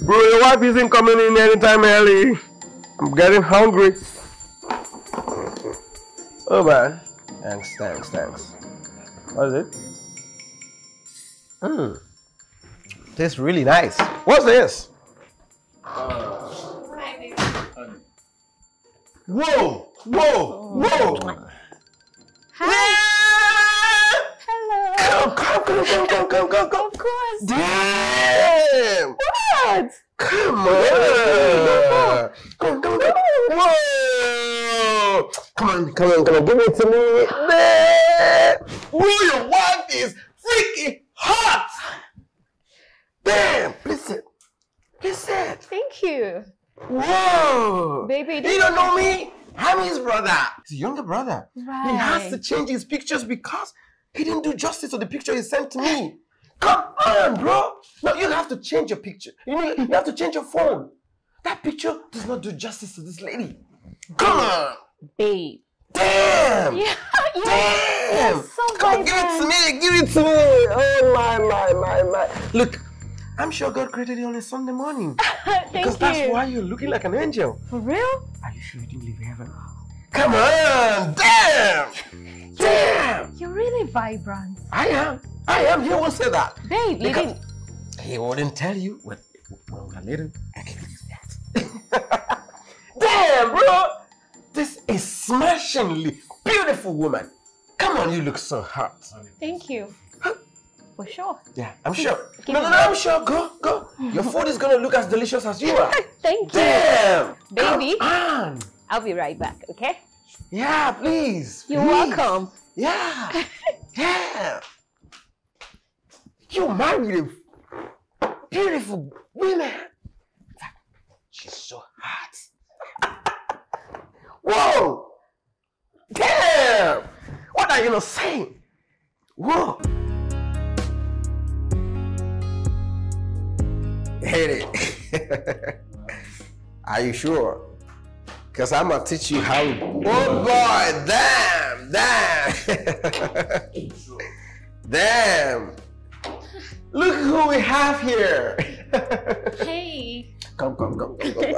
Bro, your wife isn't coming in anytime early. I'm getting hungry. Oh man. Thanks, thanks, thanks. What is it? Mmm. Tastes really nice. What's this? Whoa! Whoa! Whoa! Hi! Hello. Come, come, come, come, come, come, come. Of course. Damn! What? Come on! Come, come, come. Whoa! Come on, come on, come on. Give it to me. Damn! Whoa, your wife is freaking hot! Damn! Listen. Listen. Thank you. Whoa! Baby, you don't know me? I'm his brother. He's younger brother. Right. He has to change his pictures because he didn't do justice to the picture he sent to me. Come on, bro. No, you have to change your picture. You know, you have to change your phone. That picture does not do justice to this lady. Come on. Babe. Damn. Yeah, yeah. Damn. So Come on, give it to me. Give it to me. Oh my, my, my, my. Look, I'm sure God created you on a Sunday morning. Thank you. because you. that's why you're looking like an angel. For real? Are you sure you didn't leave heaven? Come on! Damn! Damn! You're really vibrant. I am. I am. He won't say that. Babe, you didn't. He wouldn't tell you when, when we're little. Damn, bro! This is smashingly beautiful woman. Come on, you look so hot. Thank you. For sure. Yeah, I'm sure. No, no, no. I'm sure. Go, go. Your food is gonna look as delicious as you are. Thank you. Damn! Baby. Come on. I'll be right back, okay? Yeah, please. You're please. welcome. Yeah. Yeah. You married a beautiful woman. She's so hot. Whoa! Damn! What are you not saying? Whoa! Hit it. are you sure? Because I'm gonna teach you how. Oh boy! Damn! Damn! Damn! Look who we have here! Hey. Come, come, come, come, come.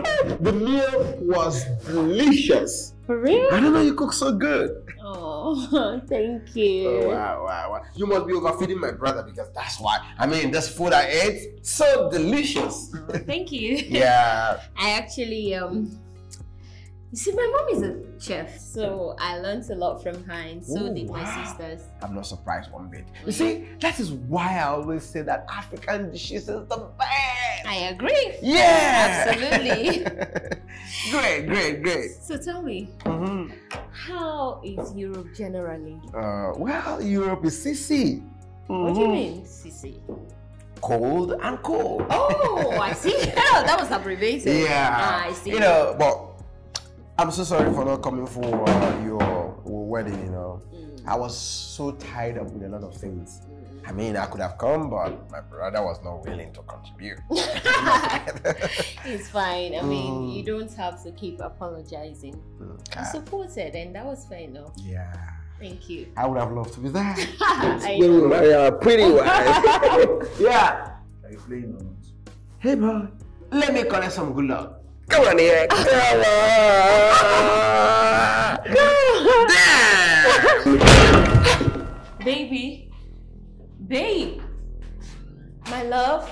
the meal was delicious. For real? I don't know you cook so good. Oh, thank you. Oh, wow, wow, wow. You must be overfeeding my brother because that's why. I mean, this food I ate, so delicious. Thank you. yeah. I actually um you see my mom is a chef, so I learned a lot from her and so Ooh, did my wow. sisters. I'm not surprised one bit. You see, that is why I always say that African dishes is the best. I agree. Yeah. Absolutely. great, great, great. so tell me, Mhm. how is Europe generally? Uh, well, Europe is CC. What do you Mhm. mean, Sisi? Cold and cold. Oh, I see. that was abbreviated. Yeah. Ah, I see. You know, but I'm so sorry for not coming for uh, your wedding, you know. Mm. I was so tied up with a lot of things. I mean, I could have come, but my brother was not willing to contribute. It's fine. I mean, Mm. you don't have to keep apologizing. I supported, and that was fair enough. yeah. Thank you. I would have loved to be there. I know. marry our pretty wife. yeah. Are you playing or not? Hey, boy, let me collect some good luck. Come on here. Come on. Damn. Baby. Babe. My love.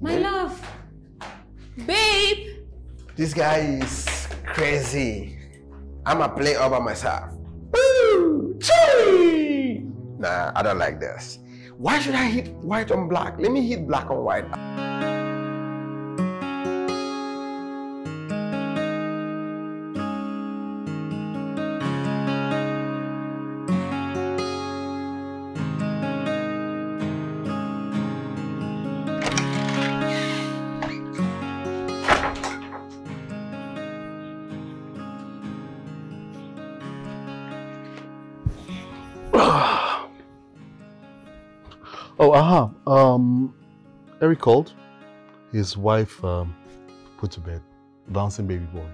My love. Babe. This guy is crazy. I'ma play all by myself. Woo! Chee! Nah, I don't like this. Why should I hit white on black? Let me hit black on white. Oh, aha. Um, Eric called. His wife um, put to bed. Bouncing baby boy.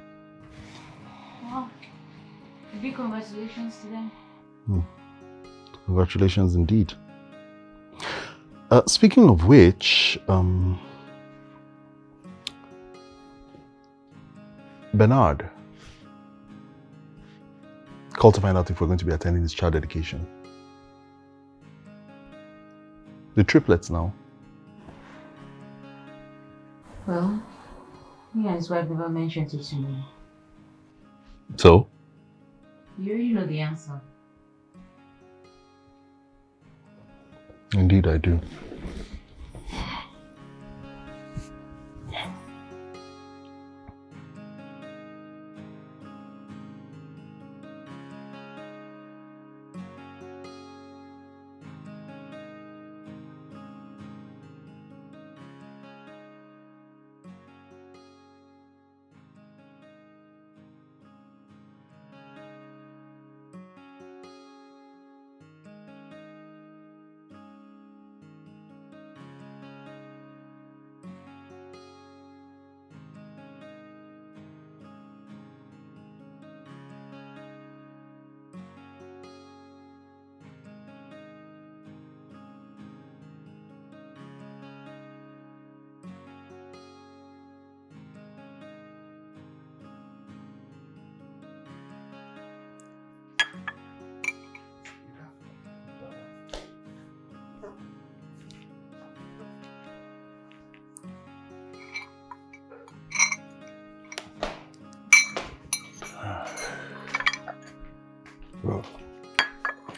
Wow. Big congratulations to them. Congratulations indeed. Uh, speaking of which, um, Bernard called to find out if we're going to be attending his child dedication. The triplets now. Well, he and his wife never mentioned it to me. So, You already know the answer. indeed, I do.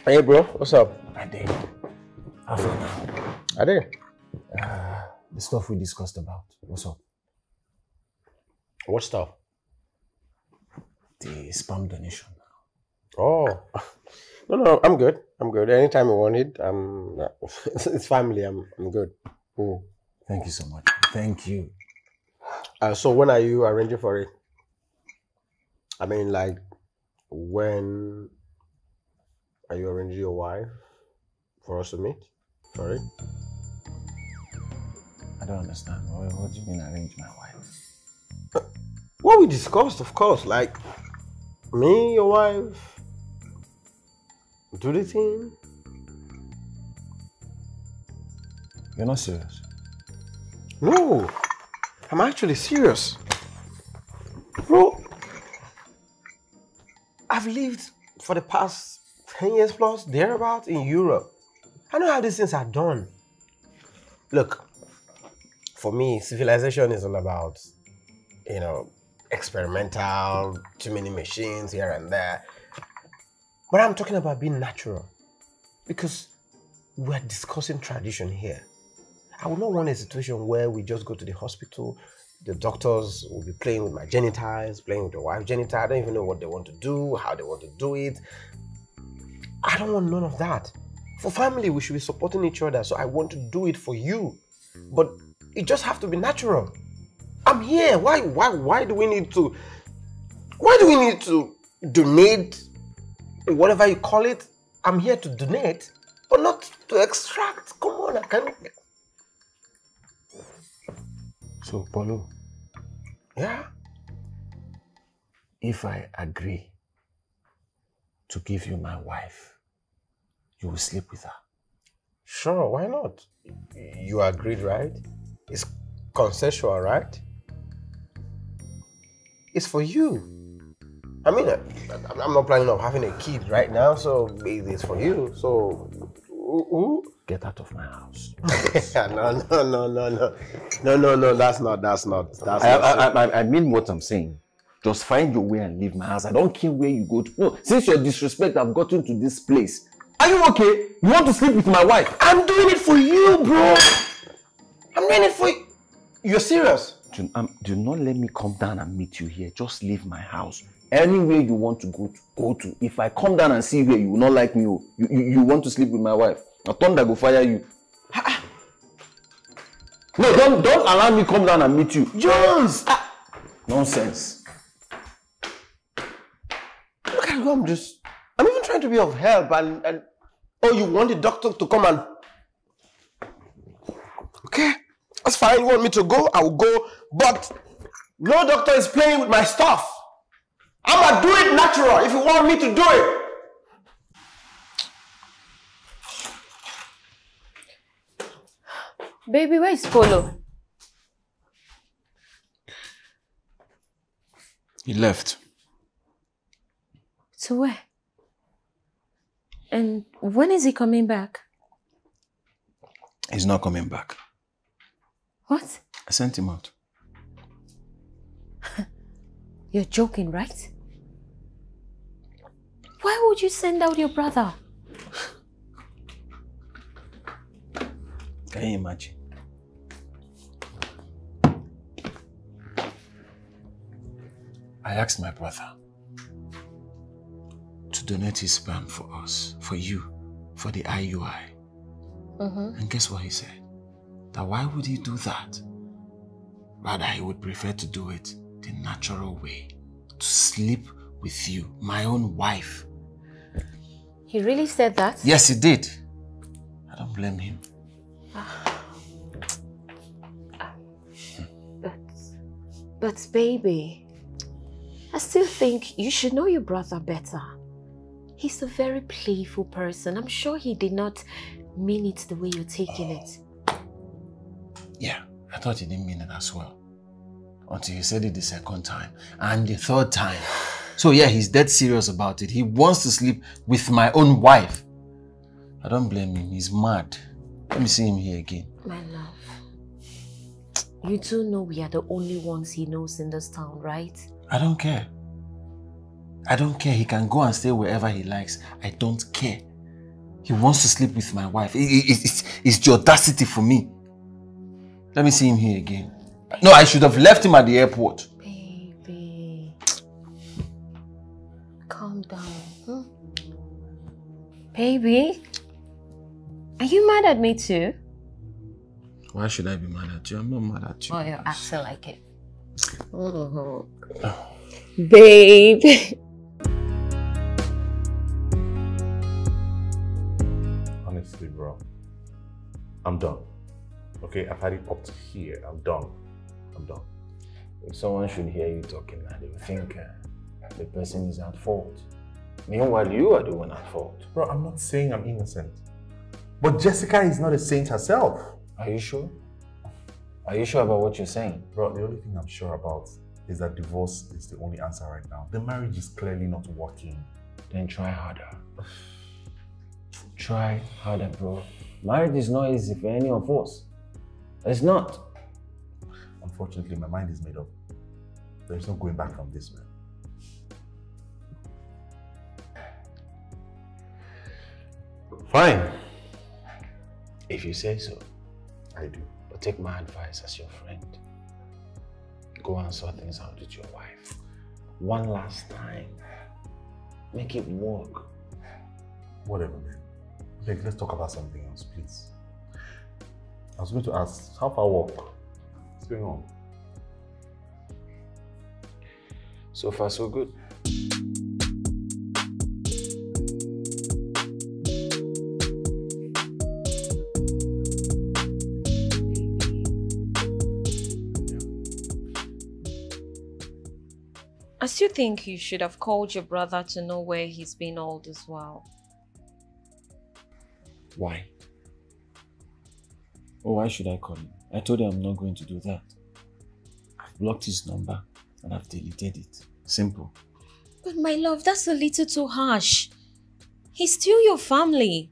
Hey, bro, what's up? Ade. How far now? Ade. Uh, the stuff we discussed about. What's up? What stuff? The spam donation. Oh, no, no, I'm good. I'm good. Anytime you want it, I'm. It's family. I'm. I'm good. Mm. Thank you so much. Thank you. Uh, so when are you arranging for it? I mean, like, when are you arranging your wife for us to meet? Sorry? I don't understand. What, what do you mean arrange my wife? What we discussed, of course. Like, me, your wife, do the thing. You're not serious. No, I'm actually serious. Bro, I've lived for the past 10 years plus, thereabouts, in Europe. I know how these things are done. Look, for me, civilization is all about, you know, experimental, too many machines here and there. But I'm talking about being natural. Because we're discussing tradition here. I would not want a situation where we just go to the hospital, the doctors will be playing with my genitals, playing with your wife's genitals. I don't even know what they want to do, how they want to do it. I don't want none of that. For family, we should be supporting each other, so I want to do it for you. But it just have to be natural. I'm here. Why why why do we need to why do we need to donate whatever you call it? I'm here to donate, but not to extract. Come on, I can't So, Paulo, Yeah. if I agree to give you my wife, you will sleep with her. Sure, why not? You agreed, right? It's consensual, right? It's for you. I mean, I- I'm not planning on having a kid right now, so it's for you. So, ooh, ooh. Get out of my house. no, no, no, no, no, no, no, no. That's not. That's not. That's I, not. I, I, I mean what I'm saying. Just find your way and leave my house. I don't care where you go to. No, since your disrespect, I've gotten to this place. Are you okay? You want to sleep with my wife? I'm doing it for you, bro. I'm doing it for you. You're serious? Do, um, do not let me come down and meet you here. Just leave my house. Anywhere you want to go to, go to. If I come down and see you here, you will not like me. oh. You, you, you want to sleep with my wife. I thunder go fire you. No, don't don't allow me come down and meet you. Jones! Nonsense. Look at you, I'm just. I'm even trying to be of help, and, and oh, you want the doctor to come and. Okay, that's fine. You want me to go? I will go. But no doctor is playing with my stuff. I'ma do it natural if you want me to do it. Baby, where is Polo? He left. To where? And when is he coming back? He's not coming back. What? I sent him out. You're joking, right? Why would you send out your brother? Can you imagine? I asked my brother to donate his sperm for us, for you, for the IUI. Mm-hmm. And guess what he said? That why would he do that? Rather, he would prefer to do it the natural way. To sleep with you, my own wife. He really said that? Yes, he did. I don't blame him. But, but baby, I still think you should know your brother better. He's a very playful person. I'm sure he did not mean it the way you're taking it. Yeah, I thought he didn't mean it as well. Until he said it the second time. And the third time. So yeah, he's dead serious about it. He wants to sleep with my own wife. I don't blame him. He's mad. Let me see him here again. My love, you do know we are the only ones he knows in this town, right? I don't care. I don't care. He can go and stay wherever he likes. I don't care. He wants to sleep with my wife. It- it- it- it's, it's the audacity for me. Let me see him here again. No, I should have left him at the airport. Baby. Calm down. hmm? Baby. Are you mad at me too? Why should I be mad at you? I'm not mad at you. Oh, you're acting like it. Oh. Babe. I'm done. Okay, I've had it up to here. I'm done. I'm done. If someone should hear you talking now, they will think uh, the person is at fault. Meanwhile, you are the one at fault. Bro, I'm not saying I'm innocent. But Jessica is not a saint herself. Are you sure? Are you sure about what you're saying? Bro, the only thing I'm sure about is that divorce is the only answer right now. The marriage is clearly not working. Then try harder. Try harder, bro. Marriage is not easy for any of us. It's not. Unfortunately, my mind is made up. There's no going back from this, man. Fine. If you say so. I do. But take my advice as your friend. Go and sort things out with your wife. One last time. Make it work. Whatever, man. Like, let's talk about something else, please. I was going to ask, how far walk? What's going on? So far, so good. I still think you should have called your brother to know where he's been all this while. Why? Oh, why should I call him? I told him I'm not going to do that. I've blocked his number and I've deleted it. Simple. But my love, that's a little too harsh. He's still your family.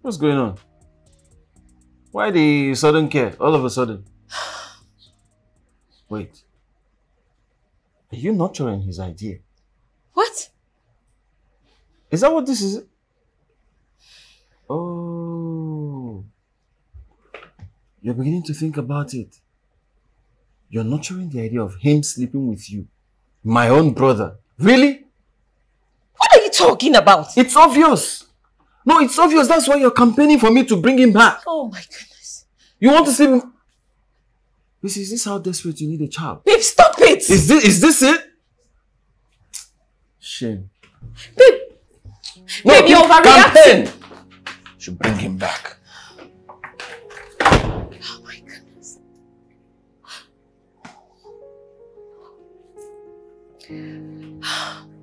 What's going on? Why the sudden care all of a sudden? Wait. Are you nurturing his idea? What? Is that what this is? Oh. You're beginning to think about it. You're nurturing the idea of him sleeping with you. My own brother. Really? What are you talking about? It's obvious. No, it's obvious. That's why you're campaigning for me to bring him back. Oh my goodness. You want to sleep in... This is this how desperate you need a child? Babe, stop it! Is this is this it? Shame. Babe, No, Babe, you're overreacting. campaign. Should bring him back. Oh my goodness. Oh.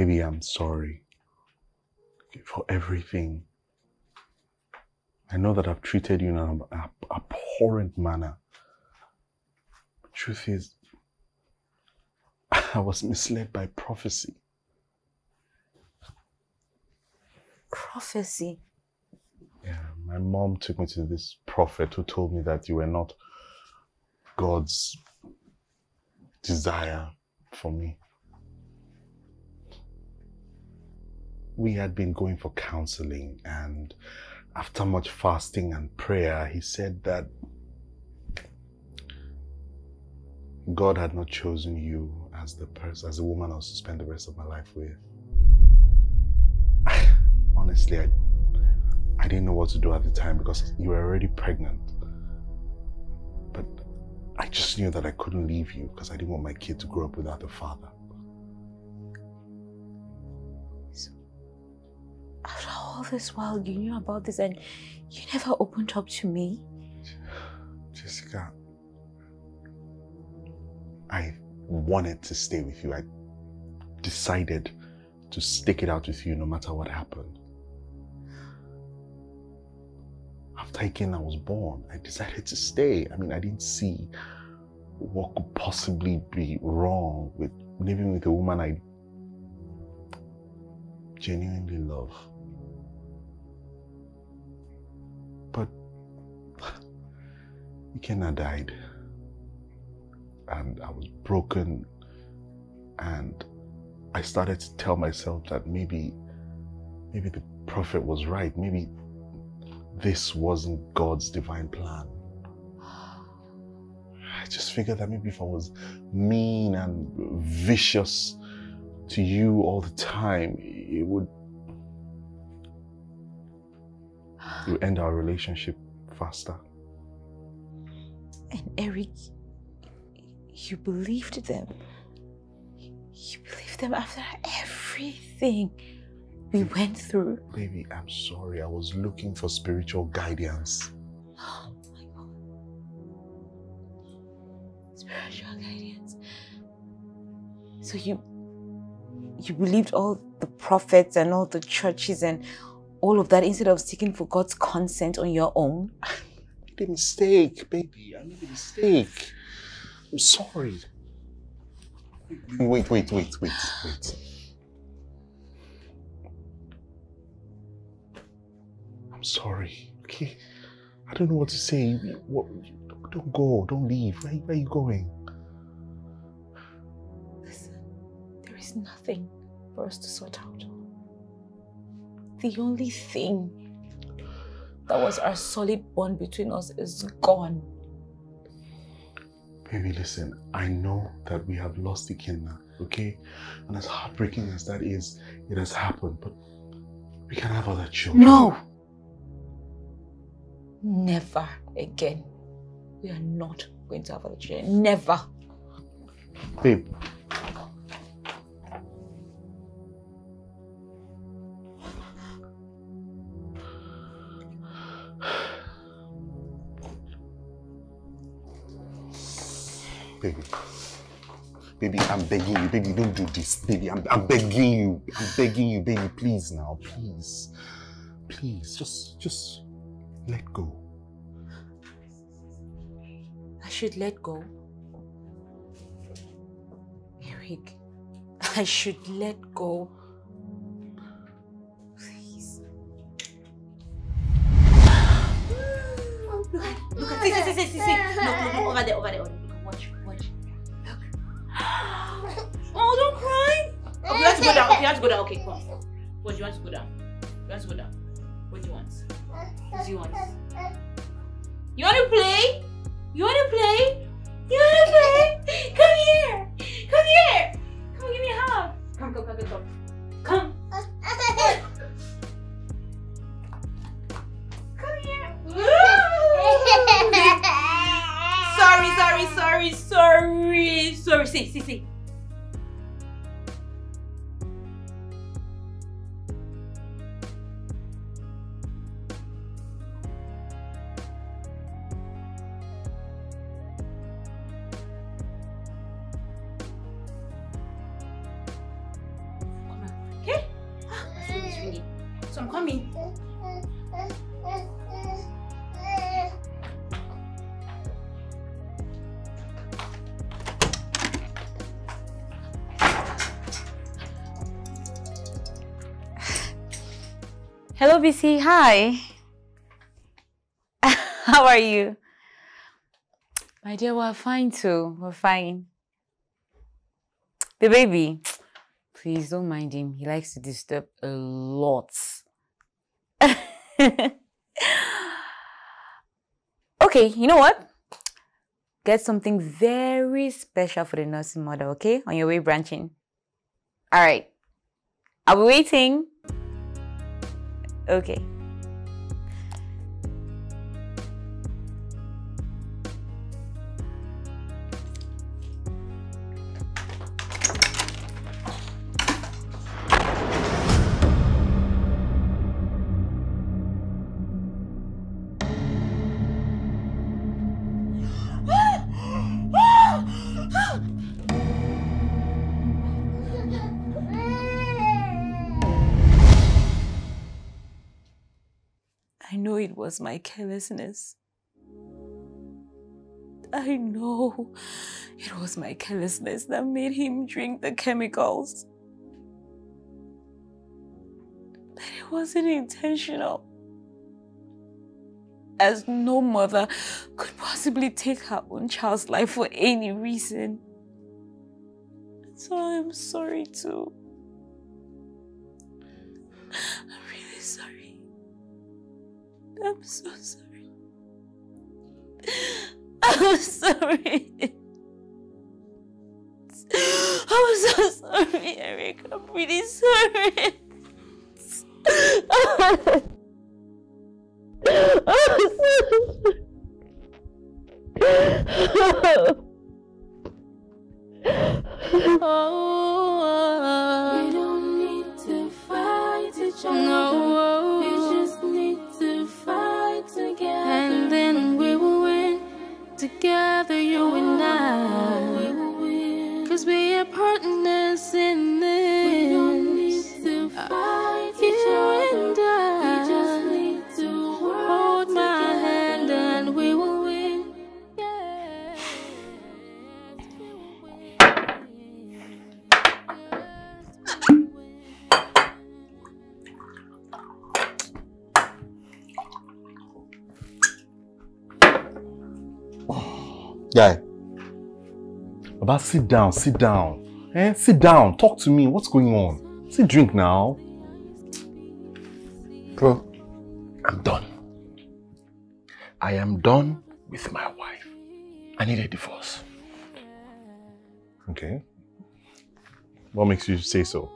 Baby, I'm sorry for everything. I know that I've treated you in an abhorrent manner. Truth is, I was misled by prophecy. Prophecy. Yeah, my mom took me to this prophet who told me that you were not God's desire for me. We had been going for counseling, and after much fasting and prayer, he said that God had not chosen you as the person, as the woman I was to spend the rest of my life with. Honestly, I, I didn't know what to do at the time because you were already pregnant. But I just knew that I couldn't leave you because I didn't want my kid to grow up without a father. All this while you knew about this and you never opened up to me? Jessica, I wanted to stay with you. I decided to stick it out with you no matter what happened. After Ikenna was born, I decided to stay. I mean, I didn't see what could possibly be wrong with living with a woman I genuinely love. Ikenna died. And I was broken. And I started to tell myself that maybe, maybe the prophet was right. Maybe this wasn't God's divine plan. I just figured that maybe if I was mean and vicious to you all the time, it would, it would end our relationship faster. And Eric, you believed them. You believed them after everything we went through. Baby, I'm sorry. I was looking for spiritual guidance. Oh my God. Spiritual guidance. So you you believed all the prophets and all the churches and all of that instead of seeking for God's consent on your own? Made a mistake, baby. I made a mistake. I'm sorry. Wait, wait, wait, wait, wait. I'm sorry, okay? I don't know what to say. What, don't go, don't leave. Where, where are you going? Listen, there is nothing for us to sort out. The only thing that was our solid bond between us is gone. Baby, listen, I know that we have lost Ikenna, okay? And as heartbreaking as that is, it has happened, but we can have other children. No! Never again. We are not going to have other children. Never. Babe. Baby. Baby, I'm begging you. Baby, don't do this. Baby, I'm, I'm begging you. I'm begging you, baby. Please now. Please. Please. Just, just let go. I should let go. Eric, I should let go. Please. Look at, look at, see, see, see, see, see, see. Look, look, look, over there, over there, over there. Okay, you have to go down. Okay, you have to go down. Okay, come. What do you want to go down? You want to go down? What do you want? What do you want? You want to play? You want to play? You want to play? Come here. Come here. Come give me a hug. Come, come, come, come, come. Come. Come here. sorry, sorry, sorry, sorry, sorry. See, see, see. Hello, BC. Hi. How are you? My dear, we're fine too. We're fine. The baby, please don't mind him. He likes to disturb a lot. okay, you know what? Get something very special for the nursing mother, okay? On your way branching. All right. I'll be waiting. Okay. It was my carelessness. I know it was my carelessness that made him drink the chemicals. But it wasn't intentional. As no mother could possibly take her own child's life for any reason. So I'm sorry too. I'm really sorry. I'm so sorry. I'm sorry. I'm so sorry, Eric. I'm really sorry. Oh, we don't need to fight each other. No, together, you and I. Cause we are partners Guy. Baba, sit down, sit down. Eh? Sit down. Talk to me. What's going on? Sit drink now. Bro, I'm done. I am done with my wife. I need a divorce. Okay. What makes you say so?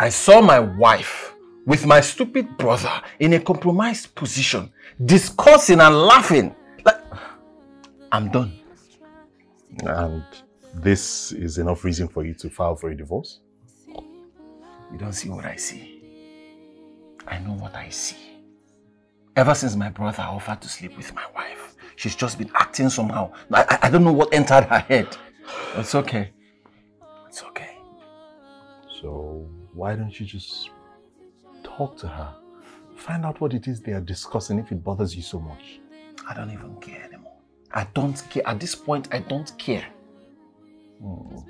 I saw my wife with my stupid brother in a compromised position, discussing and laughing. Like, I'm done. And this is enough reason for you to file for a divorce? You don't see what I see. I know what I see. Ever since my brother offered to sleep with my wife, she's just been acting somehow. I, I, don't know what entered her head. It's okay. It's okay. So why don't you just talk to her? Find out what it is they are discussing if it bothers you so much. I don't even care anymore. I don't care. At this point, I don't care.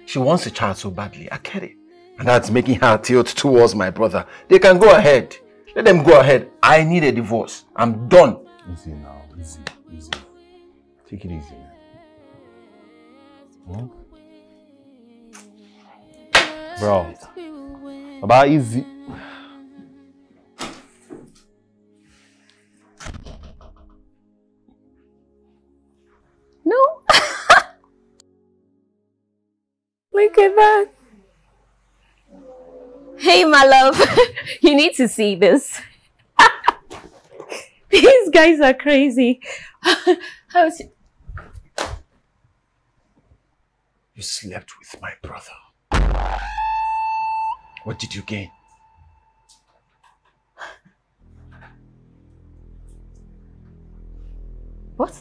She wants a child so badly. I get it. And that's making her tilt towards my brother. They can go ahead. Let them go ahead. I need a divorce. I'm done. Easy now, easy, easy. Take it easy. Hmm? Bro, about easy. Look at that. Hey, my love. you need to see this. These guys are crazy. How's it? You slept with my brother. What did you gain? What?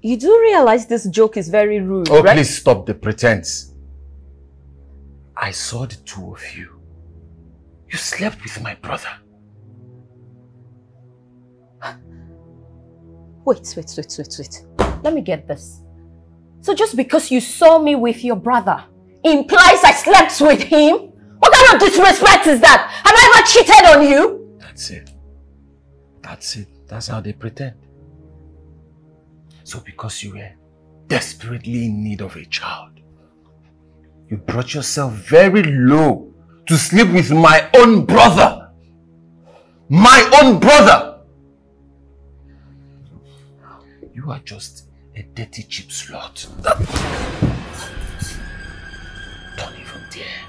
You do realize this joke is very rude, Oh, right? please stop the pretense. I saw the two of you. You slept with my brother. Wait, wait, wait, wait, wait. Let me get this. So just because you saw me with your brother implies I slept with him? What kind of disrespect is that? Have I ever cheated on you? That's it. That's it. That's how they pretend. So because you were desperately in need of a child, you brought yourself very low to sleep with my own brother. My own brother! You are just a dirty cheap slut. Don't even dare.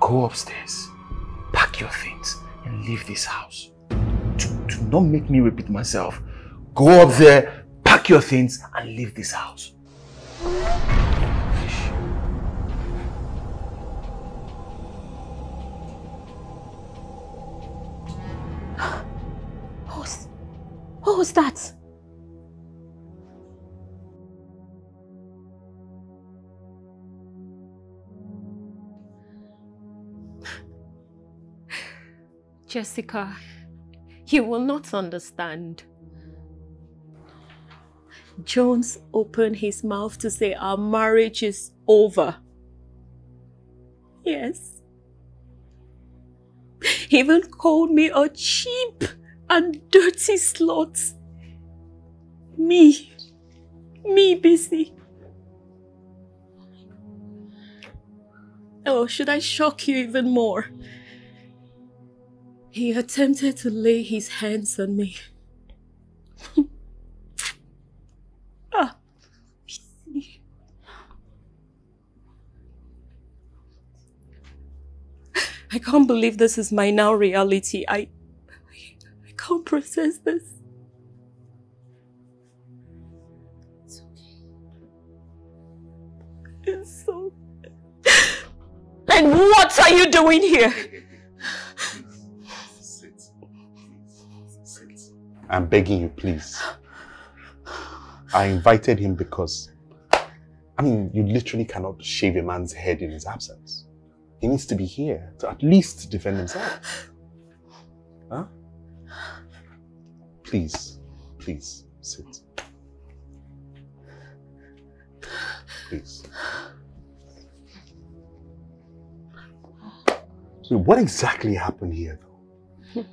Go upstairs, pack your things, and leave this house. Do, do not make me repeat myself. Go up there, pack your things, and leave this house. What was, that? Jessica, you will not understand. Jones opened his mouth to say our marriage is over. Yes. He even called me a cheap and dirty slut. Me. Me, busy. Oh, should I shock you even more? He attempted to lay his hands on me. ah, busy. I can't believe this is my now reality. I, I, I can't process this. It's okay. It's so. And what are you doing here? Sit. Sit. I'm begging you, please. I invited him because, I mean, you literally cannot shave a man's head in his absence. He needs to be here to at least defend himself. Huh? Please, please, sit. Please. So what exactly happened here though?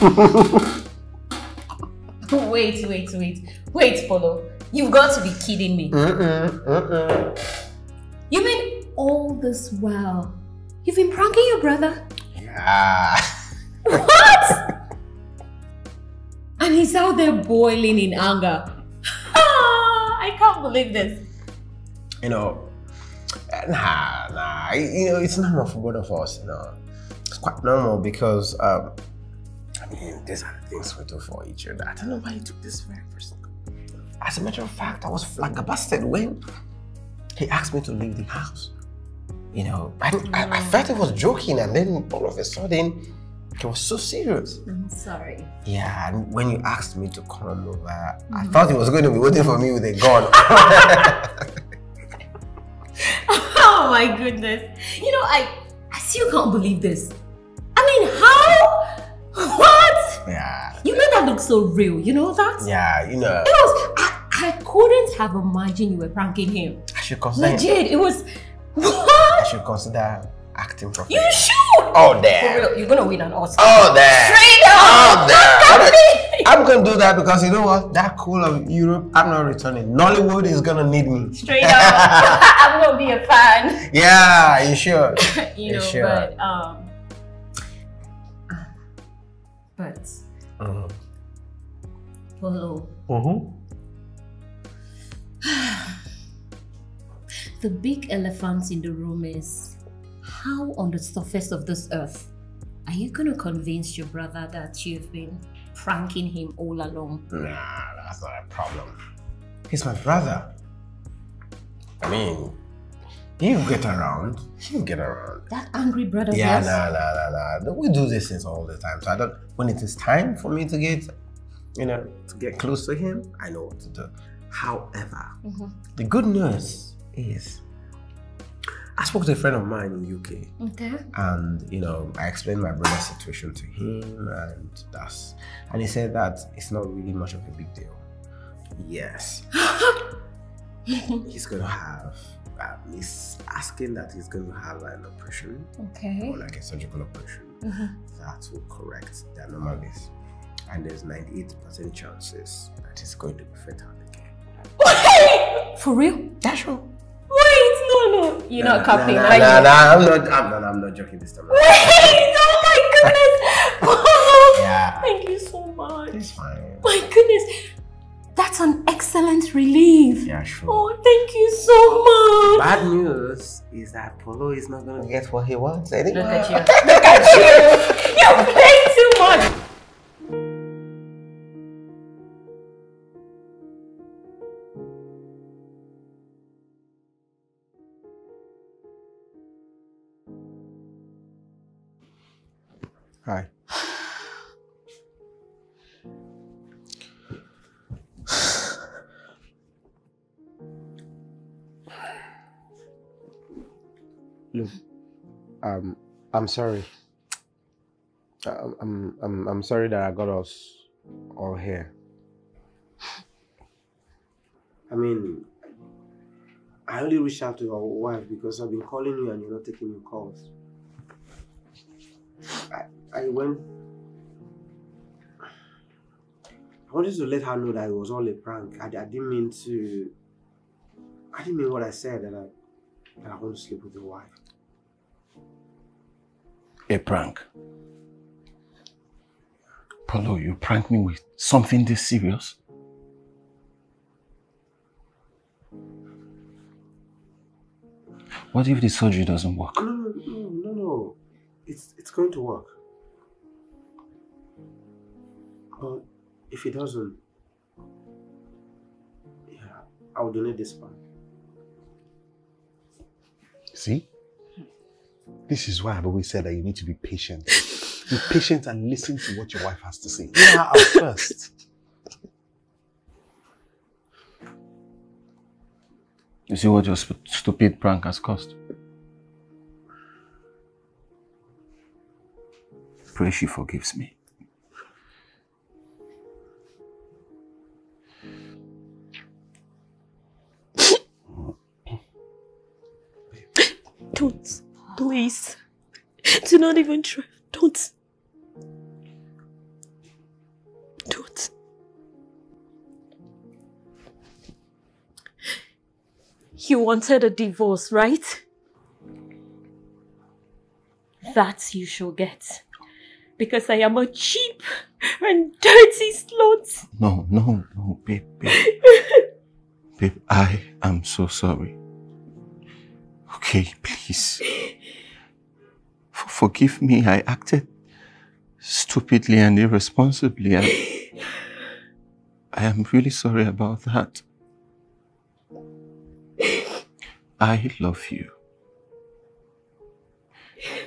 Wait, wait, wait. Wait, Polo. You've got to be kidding me. Mm-mm, mm-mm. You mean all this while you've been pranking your brother? Yeah. What? and he's out there boiling in anger. Ah, I can't believe this. You know, nah, nah. You know, it's normal for both of us. You know, it's quite normal because um, I mean, these are the things we do for each other. I don't know why you took this very personal. As a matter of fact, I was flabbergasted when he asked me to leave the house. You know, I, I, I felt he was joking, and then all of a sudden, he was so serious. I'm sorry. Yeah, and when you asked me to come over, I mm-hmm. thought he was going to be waiting for me with a gun. Oh my goodness. You know, I I still can't believe this. I mean, how? What? yeah, You made that look so real. You know that? yeah, you know, It was. I, I couldn't have imagined you were pranking him. I should consider. Legit. It was. I should consider acting You should. Oh For damn! you're gonna win an Oscar. Oh damn! Straight up. Oh damn! Look at me. I'm gonna do that because you know what? That cool of Europe, I'm not returning. Nollywood is gonna need me. Straight up. I'm gonna be a fan. Yeah, you should. you know, Sure. but um. But Mhm. Polo, Mhm. The big elephant in the room is how on the surface of this earth are you gonna convince your brother that you've been pranking him all along? Nah, that's not a problem. He's my brother. I mean, he'll get around. He'll get around. That angry brother. of Yeah, yours? nah, nah, nah, nah. We do these things all the time. So I don't. When it is time for me to get, you know, to get close to him, I know what to do. However, Mhm. the good news is, I spoke to a friend of mine in UK, Okay. and you know, I explained my brother's situation to him, and that's, and he said that it's not really much of a big deal. Yes, he's gonna have. Um, he's asking that he's going to have an operation Okay. or like a surgical operation Mhm. that will correct the anomalies. And there's 98% chances that he's going to be fatal again. For real? That's true. Wait, no, no. You're not copying, nah, are nah, nah, I'm not, I'm not, I'm not joking this time. Wait! Oh my goodness! Polo, Yeah. Thank you so much. It's fine. My goodness, that's an excellent relief. Yeah, sure. Oh, thank you so much. Bad news is that Polo is not going to get what he wants anymore. Look at you. Look at you. You're playing too much. I'm sorry. Uh, I'm, I'm, I'm, I'm sorry that I got us all here. I mean, I only reached out to your wife because I've been calling you and you're not taking your calls. I, I went. I wanted to let her know that it was all a prank. I, I didn't mean to. I didn't mean what I said that I, that I want to sleep with your wife. A prank. Paulo, you prank me with something this serious? What if the surgery doesn't work? No, no, no, no, no. It's it's going to work. But if it doesn't, yeah, I'll donate this one. See? This is why I've always said that you need to be patient. Be patient and listen to what your wife has to say. Hear her out first. You see what your stupid prank has cost? Pray she forgives me. Even try. Don't. Don't. You wanted a divorce, right? That you shall get. Because I am a cheap and dirty slut. No, no, no, babe, babe. babe, I am so sorry. Okay, please. Forgive me, I acted stupidly and irresponsibly. I, I am really sorry about that. I love you.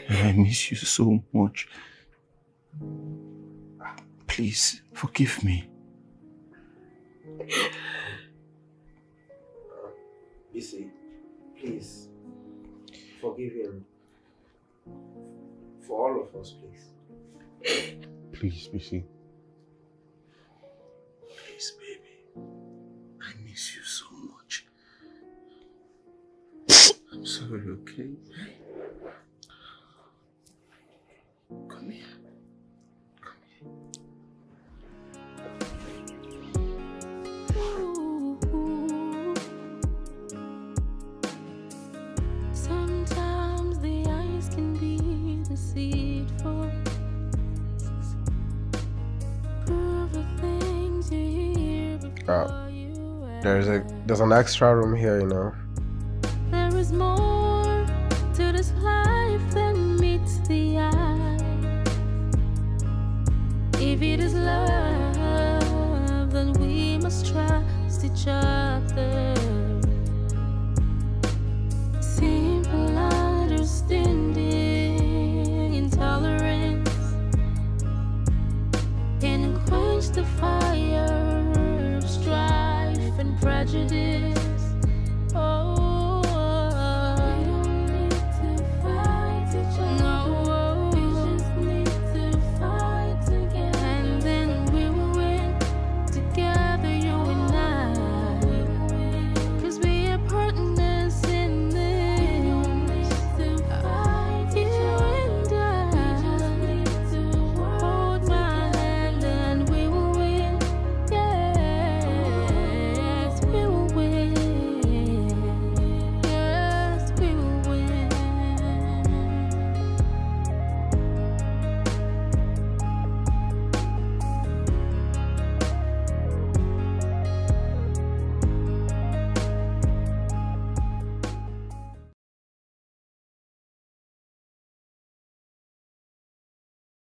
And I miss you so much. Please, forgive me. See, please forgive him for all of us, please. Please, BC. Please, baby. I miss you so much. I'm sorry, okay? Come here. There's a there's an extra room here, you know. There is more to this life than meets the eye. If it is love, then we must trust each other. prejudice.